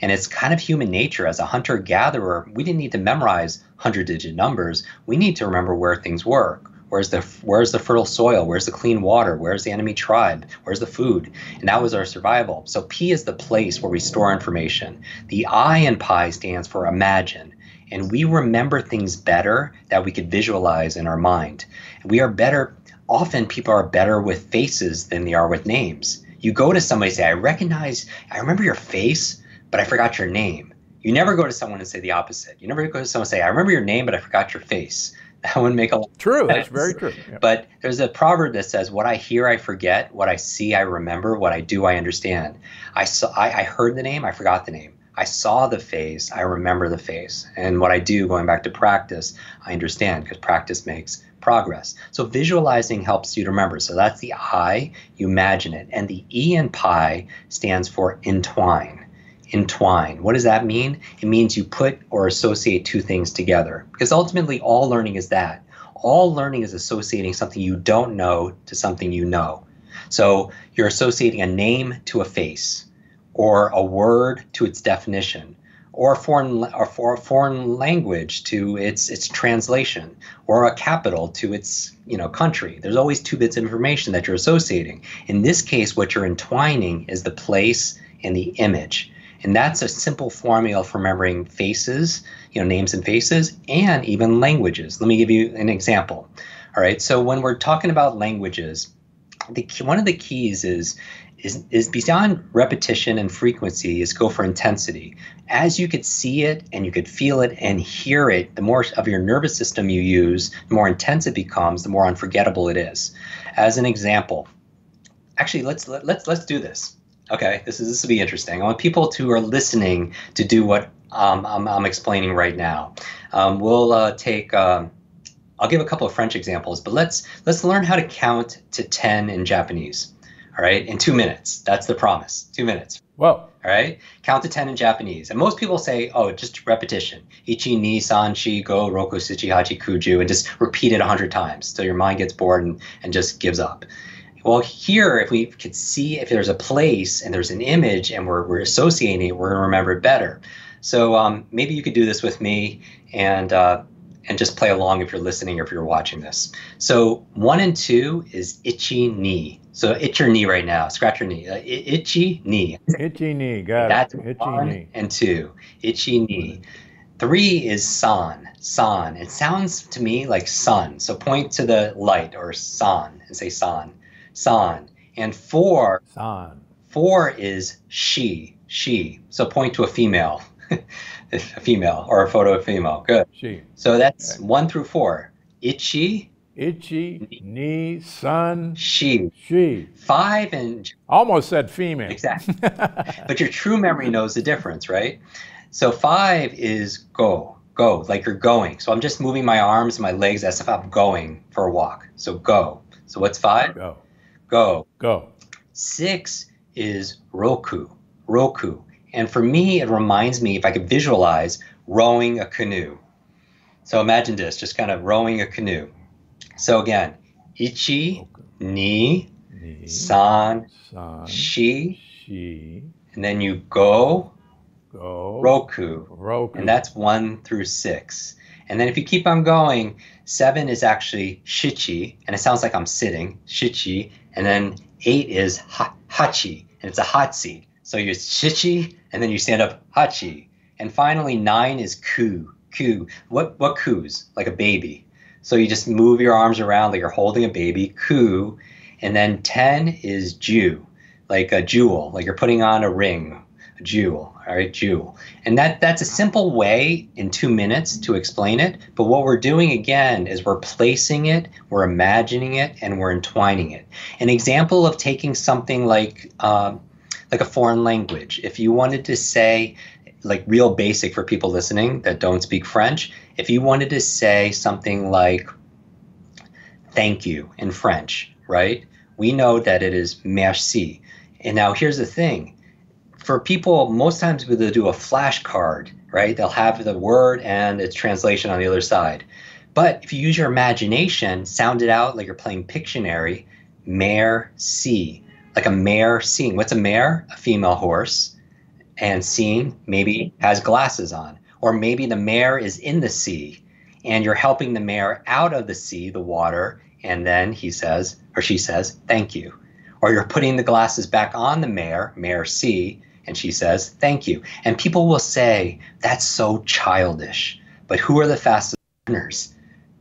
And it's kind of human nature. As a hunter gatherer, we didn't need to memorize 100 digit numbers. We need to remember where things were. Where's the where's the fertile soil? Where's the clean water? Where's the enemy tribe? Where's the food? And that was our survival. So P is the place where we store information. The I in pi stands for imagine and we remember things better that we could visualize in our mind. We are better, often people are better with faces than they are with names. You go to somebody and say, I recognize, I remember your face, but I forgot your name. You never go to someone and say the opposite. You never go to someone and say, I remember your name, but I forgot your face. That wouldn't make a lot true. That's very true. But there's a proverb that says, "What I hear, I forget. What I see, I remember. What I do, I understand." I saw, I, I heard the name, I forgot the name. I saw the face, I remember the face. And what I do going back to practice, I understand because practice makes progress. So visualizing helps you to remember. So that's the I, you imagine it. And the E in pi stands for entwine. Entwine. What does that mean? It means you put or associate two things together. Because ultimately, all learning is that. All learning is associating something you don't know to something you know. So you're associating a name to a face or a word to its definition, or a foreign or for a foreign language to its its translation, or a capital to its you know country. There's always two bits of information that you're associating. In this case, what you're entwining is the place and the image. And that's a simple formula for remembering faces, you know, names and faces, and even languages. Let me give you an example. All right. So when we're talking about languages, the key, one of the keys is is, is beyond repetition and frequency is go for intensity. As you could see it and you could feel it and hear it, the more of your nervous system you use, the more intense it becomes, the more unforgettable it is. As an example, actually let's let, let's let's do this. Okay, this is this will be interesting. I want people to are listening to do what um, I'm, I'm, explaining right now. Um, we'll uh, take. Um, I'll give a couple of French examples, but let's let's learn how to count to ten in Japanese all right, in two minutes. That's the promise. Two minutes. Whoa. All right. Count to 10 in Japanese. And most people say, oh, just repetition. Ichi, ni, san, shi, go, roku, suchi, hachi, kuju, and just repeat it a hundred times till your mind gets bored and, and just gives up. Well, here, if we could see if there's a place and there's an image and we're, we're associating it, we're going to remember it better. So um, maybe you could do this with me and uh, and just play along if you're listening or if you're watching this. So one and two is itchy knee. So itch your knee right now. Scratch your knee. Uh, itchy knee. Itchy knee. Got That's it. Itchy one knee. and two. Itchy knee. Three is san. San. It sounds to me like sun. So point to the light or san and say san. San. And four. San. Four is she. She. So point to a female. a female or a photo of female. Good. She. So that's okay. one through four. Itchy. Itchy, knee, sun. She. She. Five and. Almost said female. Exactly. but your true memory knows the difference, right? So five is go, go, like you're going. So I'm just moving my arms, and my legs as if I'm going for a walk. So go. So what's five? Go. Go. Go. Six is roku, roku. And for me, it reminds me, if I could visualize, rowing a canoe. So imagine this, just kind of rowing a canoe. So again, ichi, ni, ni san, san, shi, shi, and then you go, Go. Roku. Roku. And that's one through six. And then if you keep on going, seven is actually shichi, and it sounds like I'm sitting, shichi. And then eight is ha- hachi, and it's a hot seat. So you're shichi, and then you stand up hachi. And finally, nine is ku, ku. What what ku's? Like a baby. So you just move your arms around like you're holding a baby, ku. And then ten is ju, like a jewel, like you're putting on a ring, a jewel, all right, jewel. And that that's a simple way in two minutes to explain it. But what we're doing again is we're placing it, we're imagining it, and we're entwining it. An example of taking something like um, like a foreign language. If you wanted to say like real basic for people listening that don't speak French, if you wanted to say something like thank you in French, right? We know that it is merci. And now here's the thing for people, most times they'll do a flashcard, right? They'll have the word and its translation on the other side. But if you use your imagination, sound it out like you're playing Pictionary, see, like a mare seeing. What's a mare? A female horse. And seeing maybe mm-hmm. has glasses on. Or maybe the mare is in the sea and you're helping the mare out of the sea, the water, and then he says, or she says, thank you. Or you're putting the glasses back on the mare, mare C, and she says, Thank you. And people will say, That's so childish. But who are the fastest learners?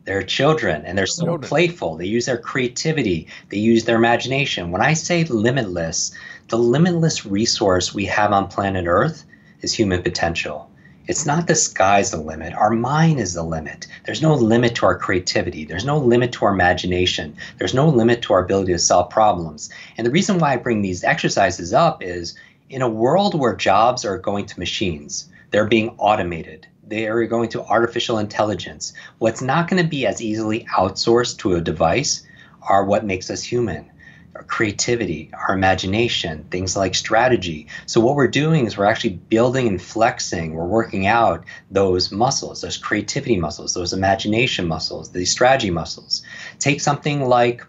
They're children and they're so children. playful. They use their creativity, they use their imagination. When I say limitless, the limitless resource we have on planet Earth is human potential. It's not the sky's the limit. Our mind is the limit. There's no limit to our creativity. There's no limit to our imagination. There's no limit to our ability to solve problems. And the reason why I bring these exercises up is in a world where jobs are going to machines, they're being automated, they are going to artificial intelligence. What's not going to be as easily outsourced to a device are what makes us human our creativity, our imagination, things like strategy. So, what we're doing is we're actually building and flexing, we're working out those muscles, those creativity muscles, those imagination muscles, these strategy muscles. Take something like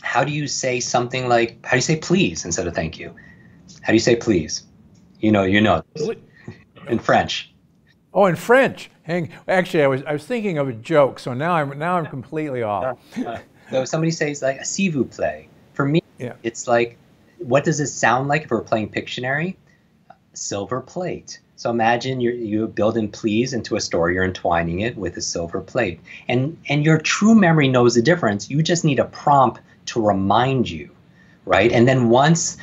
how do you say something like, how do you say please instead of thank you? How do you say please? You know, you know, in French. Oh, in French. Hang, actually, I was I was thinking of a joke, so now I'm now I'm completely off. Uh, so somebody says like "s'il vous plaît." For me, yeah. it's like, what does it sound like if we're playing Pictionary? Silver plate. So imagine you you building please into a story. You're entwining it with a silver plate, and and your true memory knows the difference. You just need a prompt to remind you, right? And then once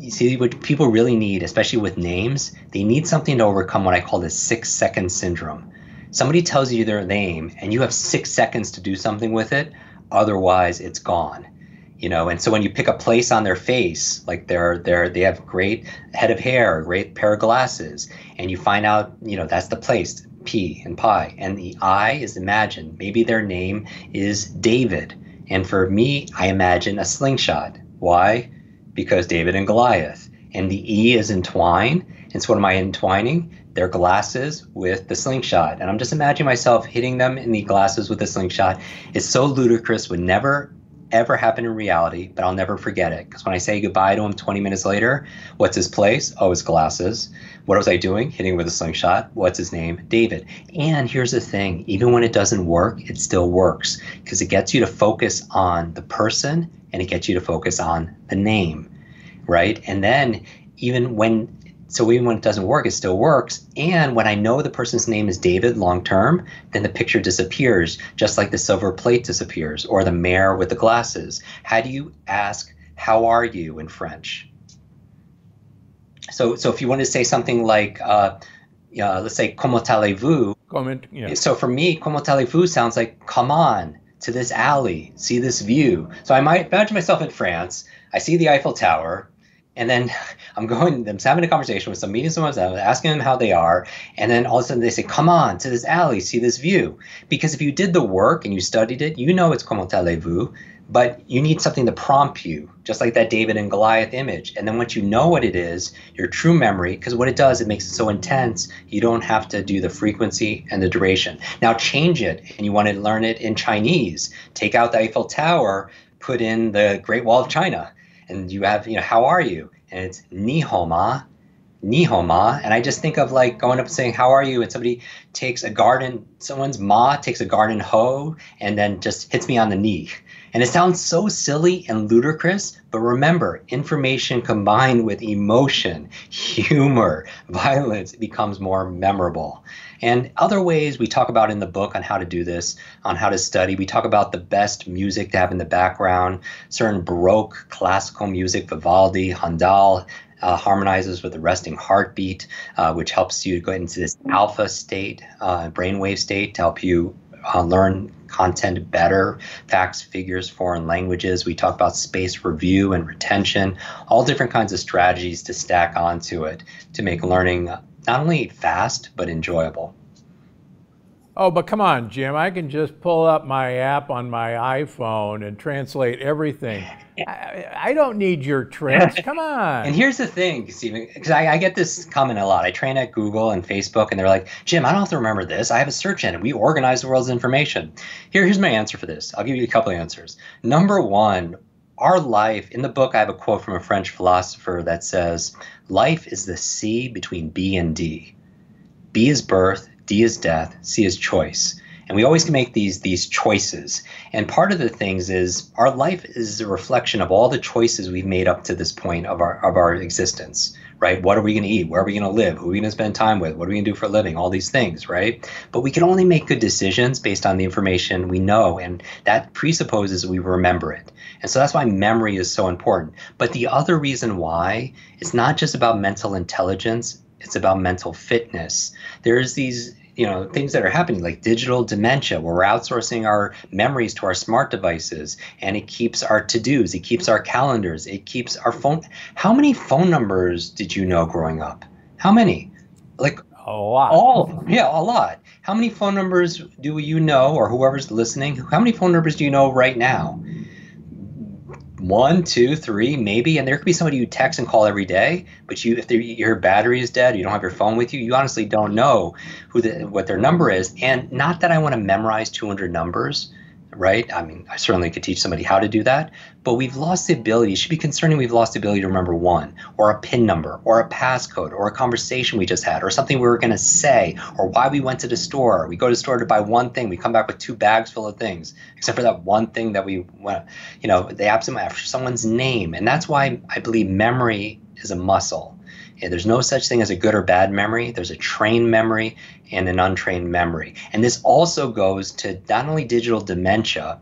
you see what people really need, especially with names, they need something to overcome what I call the six second syndrome. Somebody tells you their name and you have six seconds to do something with it, otherwise it's gone. You know, and so when you pick a place on their face, like they're they're they have great head of hair, great pair of glasses, and you find out, you know, that's the place, P and pi. And the I is imagine. Maybe their name is David. And for me, I imagine a slingshot. Why? Because David and Goliath. And the E is entwine. And so what am I entwining? Their glasses with the slingshot. And I'm just imagining myself hitting them in the glasses with the slingshot. It's so ludicrous, would never ever happen in reality, but I'll never forget it. Because when I say goodbye to him 20 minutes later, what's his place? Oh, his glasses. What was I doing? Hitting with a slingshot. What's his name? David. And here's the thing even when it doesn't work, it still works because it gets you to focus on the person and it gets you to focus on the name right? And then even when so even when it doesn't work, it still works. And when I know the person's name is David long term, then the picture disappears, just like the silver plate disappears, or the mare with the glasses. How do you ask, "How are you?" in French? So, so if you want to say something like, uh, uh, let's say, "Comment allez-vous?" Comment. Yeah. So for me, "Comment allez-vous" sounds like, "Come on to this alley, see this view." So I might imagine myself in France. I see the Eiffel Tower and then I'm going, I'm having a conversation with some meeting someone, I'm asking them how they are, and then all of a sudden they say, "Come on to this alley, see this view." Because if you did the work and you studied it, you know it's comment allez-vous, but you need something to prompt you, just like that David and Goliath image. And then once you know what it is, your true memory, because what it does, it makes it so intense, you don't have to do the frequency and the duration. Now change it, and you want to learn it in Chinese. Take out the Eiffel Tower, put in the Great Wall of China and you have, you know, how are you? And it's ni hao ma, Nihoma, and I just think of like going up and saying, How are you? And somebody takes a garden, someone's ma takes a garden hoe and then just hits me on the knee. And it sounds so silly and ludicrous, but remember, information combined with emotion, humor, violence becomes more memorable. And other ways we talk about in the book on how to do this, on how to study, we talk about the best music to have in the background, certain Baroque classical music, Vivaldi, Handel, uh, harmonizes with the resting heartbeat, uh, which helps you go into this alpha state, uh, brainwave state to help you uh, learn content better, facts, figures, foreign languages. We talk about space review and retention, all different kinds of strategies to stack onto it to make learning not only fast, but enjoyable. Oh, but come on, Jim. I can just pull up my app on my iPhone and translate everything. I, I don't need your tricks. Come on. and here's the thing, Steven, because I, I, get this comment a lot. I train at Google and Facebook, and they're like, Jim, I don't have to remember this. I have a search engine. We organize the world's information. Here, here's my answer for this. I'll give you a couple of answers. Number one, our life, in the book, I have a quote from a French philosopher that says, Life is the C between B and D. B is birth, D is death, C is choice. And we always can make these these choices. And part of the things is our life is a reflection of all the choices we've made up to this point of our of our existence, right? What are we going to eat? Where are we going to live? Who are we going to spend time with? What are we going to do for a living? All these things, right? But we can only make good decisions based on the information we know, and that presupposes we remember it. And so that's why memory is so important. But the other reason why it's not just about mental intelligence, it's about mental fitness. There's these you know things that are happening like digital dementia. Where we're outsourcing our memories to our smart devices and it keeps our to-dos it keeps our calendars it keeps our phone. How many phone numbers did you know growing up? How many? Like a lot. all yeah a lot. How many phone numbers do you know or whoever's listening how many phone numbers do you know right now one, two, three, maybe, and there could be somebody you text and call every day. But you, if your battery is dead, you don't have your phone with you, you honestly don't know who the, what their number is. And not that I want to memorize 200 numbers, right? I mean, I certainly could teach somebody how to do that, but we've lost the ability. It should be concerning we've lost the ability to remember one, or a PIN number, or a passcode, or a conversation we just had, or something we were going to say, or why we went to the store. We go to the store to buy one thing, we come back with two bags full of things, except for that one thing that we went, you know, they absent after someone's name. And that's why I believe memory is a muscle. Yeah, there's no such thing as a good or bad memory. There's a trained memory and an untrained memory. And this also goes to not only digital dementia,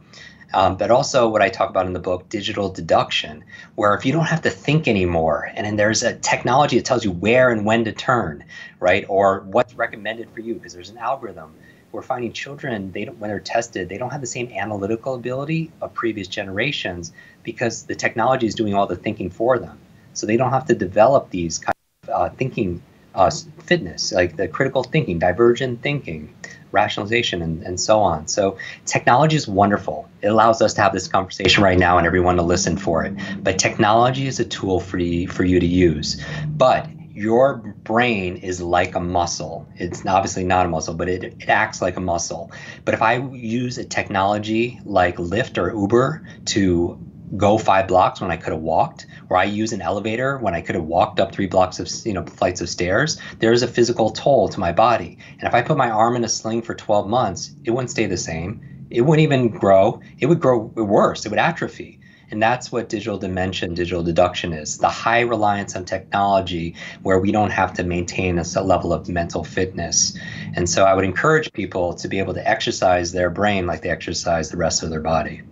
um, but also what I talk about in the book, digital deduction, where if you don't have to think anymore, and then there's a technology that tells you where and when to turn, right, or what's recommended for you, because there's an algorithm. We're finding children, they don't, when they're tested, they don't have the same analytical ability of previous generations because the technology is doing all the thinking for them. So they don't have to develop these kind uh, thinking uh, fitness, like the critical thinking, divergent thinking, rationalization, and, and so on. So technology is wonderful. It allows us to have this conversation right now and everyone to listen for it. But technology is a tool for you, for you to use. But your brain is like a muscle. It's obviously not a muscle, but it, it acts like a muscle. But if I use a technology like Lyft or Uber to go five blocks when I could have walked, or I use an elevator when I could have walked up three blocks of you know flights of stairs. There's a physical toll to my body, and if I put my arm in a sling for 12 months, it wouldn't stay the same. It wouldn't even grow. It would grow worse. It would atrophy. And that's what digital dementia, digital deduction is the high reliance on technology where we don't have to maintain a level of mental fitness. And so I would encourage people to be able to exercise their brain like they exercise the rest of their body.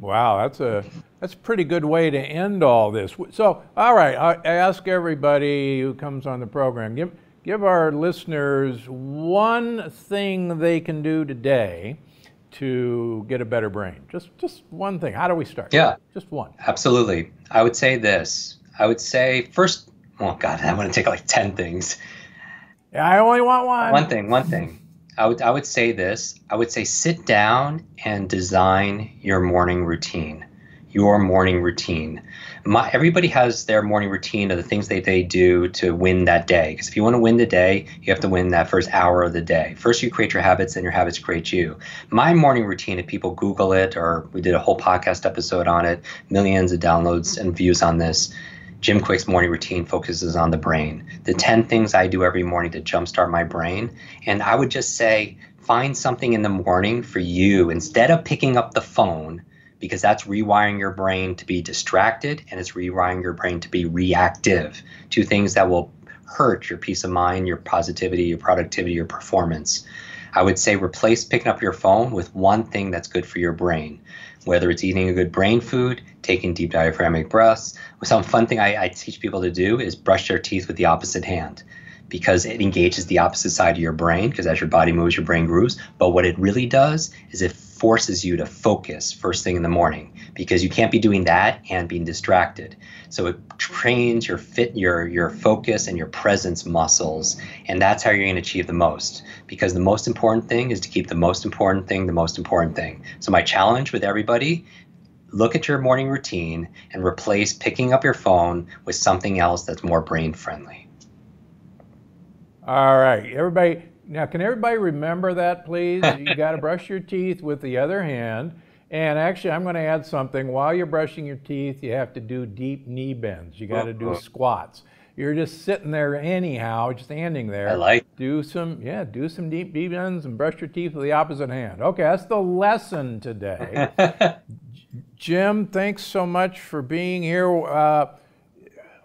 Wow, that's a that's a pretty good way to end all this. So, all right, I ask everybody who comes on the program, give give our listeners one thing they can do today to get a better brain. Just just one thing. How do we start? Yeah. Just one. Absolutely. I would say this. I would say first, oh god, I'm going to take like 10 things. Yeah, I only want one. One thing, one thing. I would I would say this. I would say sit down and design your morning routine. Your morning routine. My, everybody has their morning routine of the things that they do to win that day. Because if you want to win the day, you have to win that first hour of the day. First, you create your habits, then your habits create you. My morning routine, if people Google it, or we did a whole podcast episode on it, millions of downloads and views on this, Jim Kwik's morning routine focuses on the brain. The 10 things I do every morning to jumpstart my brain. And I would just say, find something in the morning for you instead of picking up the phone because that's rewiring your brain to be distracted and it's rewiring your brain to be reactive to things that will hurt your peace of mind, your positivity, your productivity, your performance. I would say replace picking up your phone with one thing that's good for your brain, whether it's eating a good brain food, taking deep diaphragmatic breaths. Some fun thing I, I teach people to do is brush their teeth with the opposite hand because it engages the opposite side of your brain because as your body moves your brain grooves. But what it really does is it forces you to focus first thing in the morning because you can't be doing that and being distracted. So it trains your fit your your focus and your presence muscles and that's how you're going to achieve the most because the most important thing is to keep the most important thing the most important thing. So my challenge with everybody look at your morning routine and replace picking up your phone with something else that's more brain friendly all right, everybody. Now, can everybody remember that, please? you got to brush your teeth with the other hand. And actually, I'm going to add something. While you're brushing your teeth, you have to do deep knee bends. You got to do uh-huh. squats. You're just sitting there anyhow, just standing there. I like. Do some, yeah, do some deep knee bends and brush your teeth with the opposite hand. Okay, that's the lesson today. Jim, thanks so much for being here. Uh,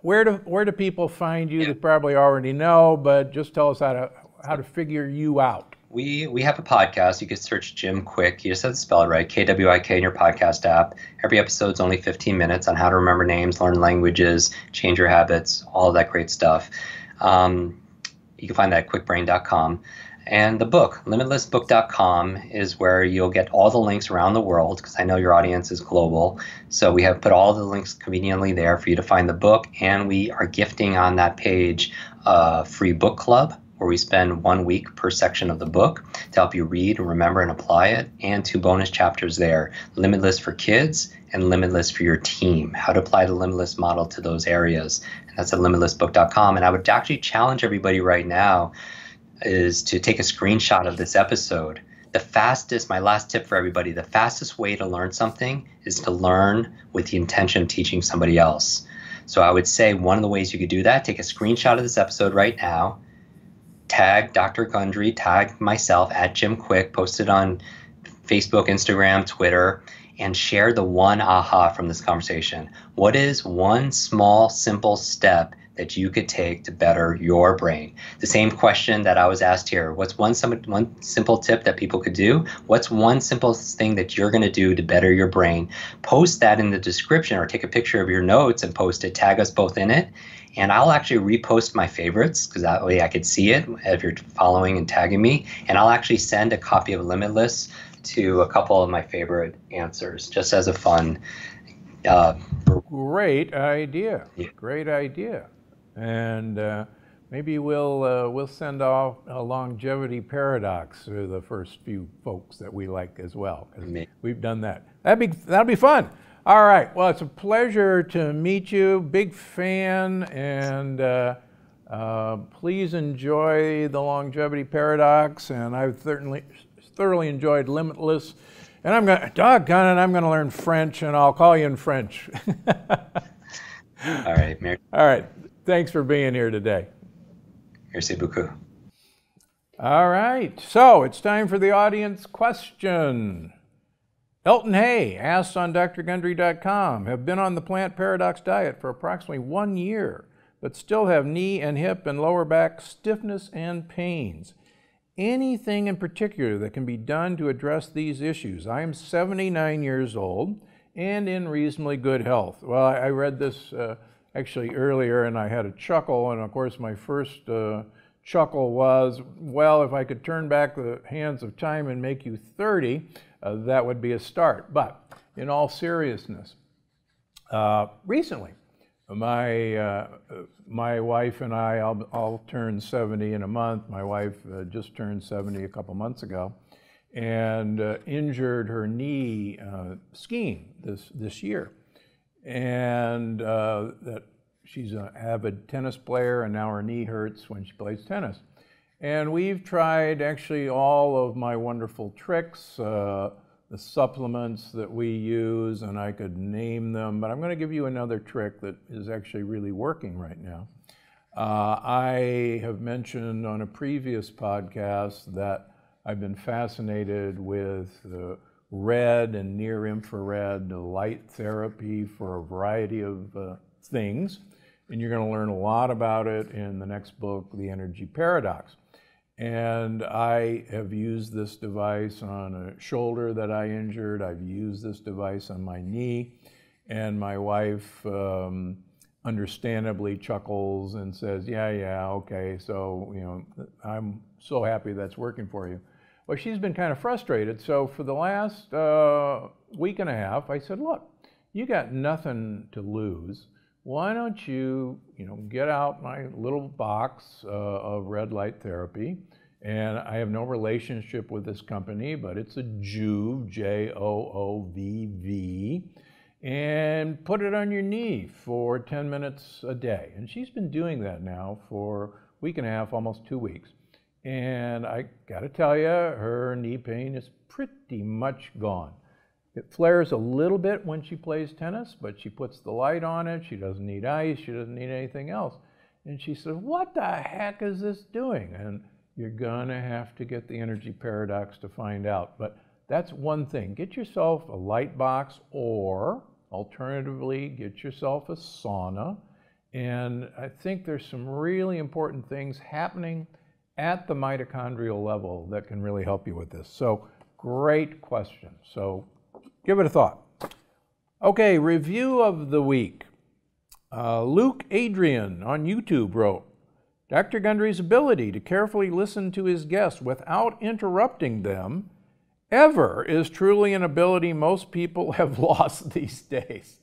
where do where do people find you? Yeah. They probably already know, but just tell us how to how to figure you out. We we have a podcast. You can search Jim Kwik. You just have to spell it right. K W I K in your podcast app. Every episode's only 15 minutes on how to remember names, learn languages, change your habits, all of that great stuff. Um, you can find that at kwikbrain.com. And the book, limitlessbook.com, is where you'll get all the links around the world because I know your audience is global. So we have put all the links conveniently there for you to find the book. And we are gifting on that page a free book club where we spend one week per section of the book to help you read, remember, and apply it. And two bonus chapters there Limitless for kids and Limitless for your team. How to apply the Limitless model to those areas. And that's at limitlessbook.com. And I would actually challenge everybody right now is to take a screenshot of this episode. The fastest, my last tip for everybody, the fastest way to learn something is to learn with the intention of teaching somebody else. So I would say one of the ways you could do that, take a screenshot of this episode right now, tag Dr. Gundry, tag myself at Jim Kwik, post it on Facebook, Instagram, Twitter, and share the one aha from this conversation. What is one small, simple step that you could take to better your brain? The same question that I was asked here. What's one, one simple tip that people could do? What's one simple thing that you're going to do to better your brain? Post that in the description or take a picture of your notes and post it. Tag us both in it. And I'll actually repost my favorites because that way I could see it if you're following and tagging me. And I'll actually send a copy of Limitless to a couple of my favorite answers just as a fun. Uh, Great idea. Yeah. Great idea and uh, maybe we'll uh, we'll send off a longevity paradox to the first few folks that we like as well. We've done that. That'd be that'll be fun. All right. Well, it's a pleasure to meet you. Big fan, and uh, uh, please enjoy the longevity paradox. And I've certainly thoroughly enjoyed Limitless. And I'm going, to, doggone it, I'm going to learn French, and I'll call you in French. All right, Mary. All right. Thanks for being here today. Merci beaucoup. All right, so it's time for the audience question. Elton Hay asks on drgundry.com, have been on the plant paradox diet for approximately one year, but still have knee and hip and lower back stiffness and pains. Anything in particular that can be done to address these issues? I am 79 years old and in reasonably good health. Well, I read this. Uh, actually earlier, and I had a chuckle. And of course, my first uh, chuckle was, well, if I could turn back the hands of time and make you 30, uh, that would be a start. But in all seriousness, uh, recently, my uh, my wife and I, I'll, I'll, turn 70 in a month. My wife uh, just turned 70 a couple months ago, and uh, injured her knee skiing this this year and uh, that she's an avid tennis player, and now her knee hurts when she plays tennis. And we've tried actually all of my wonderful tricks, uh, the supplements that we use, and I could name them, but I'm going to give you another trick that is actually really working right now. Uh, I have mentioned on a previous podcast that I've been fascinated with red and near infrared light therapy for a variety of uh, things. And you're going to learn a lot about it in the next book, The Energy Paradox. And I have used this device on a shoulder that I injured. I've used this device on my knee. And my wife um, understandably chuckles and says, Yeah, yeah, okay. So, you know, I'm so happy that's working for you. Well, she's been kind of frustrated. So, for the last uh, week and a half, I said, Look, you got nothing to lose why don't you, you know, get out my little box uh, of red light therapy, and I have no relationship with this company, but it's a Joovv, J O O V V, and put it on your knee for 10 minutes a day. And she's been doing that now for a week and a half, almost two weeks. And I got to tell you, her knee pain is pretty much gone. It flares a little bit when she plays tennis, but she puts the light on it. She doesn't need ice. She doesn't need anything else. And she says, What the heck is this doing? And you're going to have to get the energy paradox to find out. But that's one thing. Get yourself a light box, or alternatively, get yourself a sauna. And I think there's some really important things happening at the mitochondrial level that can really help you with this. So, great question. So, Give it a thought. Okay, review of the week. Uh, Luke Adrian on YouTube wrote Dr. Gundry's ability to carefully listen to his guests without interrupting them ever is truly an ability most people have lost these days.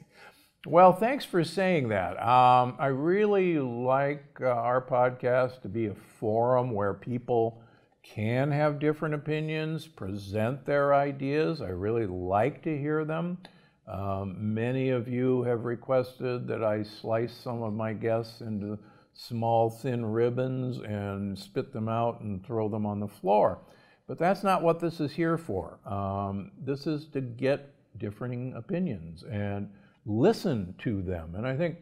Well, thanks for saying that. Um, I really like uh, our podcast to be a forum where people can have different opinions, present their ideas. I really like to hear them. Um, many of you have requested that I slice some of my guests into small, thin ribbons and spit them out and throw them on the floor. But that's not what this is here for. Um, this is to get differing opinions and listen to them. And I think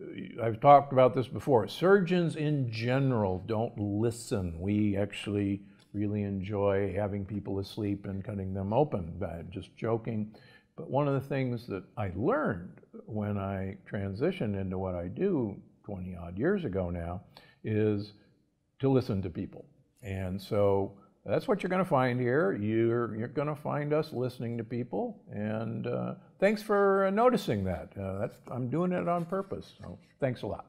uh, I've talked about this before. Surgeons in general don't listen. We actually really enjoy having people asleep and cutting them open. Just joking. But one of the things that I learned when I transitioned into what I do 20 odd years ago now is to listen to people. And so that's what you're going to find here. You're, you're going to find us listening to people. And uh, thanks for noticing that. Uh, I'm doing it on purpose. So thanks a lot.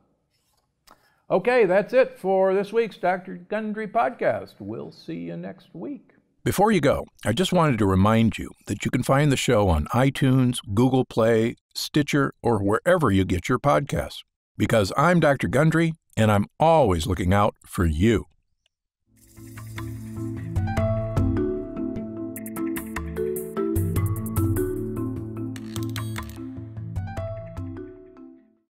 Okay, that's it for this week's Dr. Gundry podcast. We'll see you next week. Before you go, I just wanted to remind you that you can find the show on iTunes, Google Play, Stitcher, or wherever you get your podcasts. Because I'm Dr. Gundry, and I'm always looking out for you.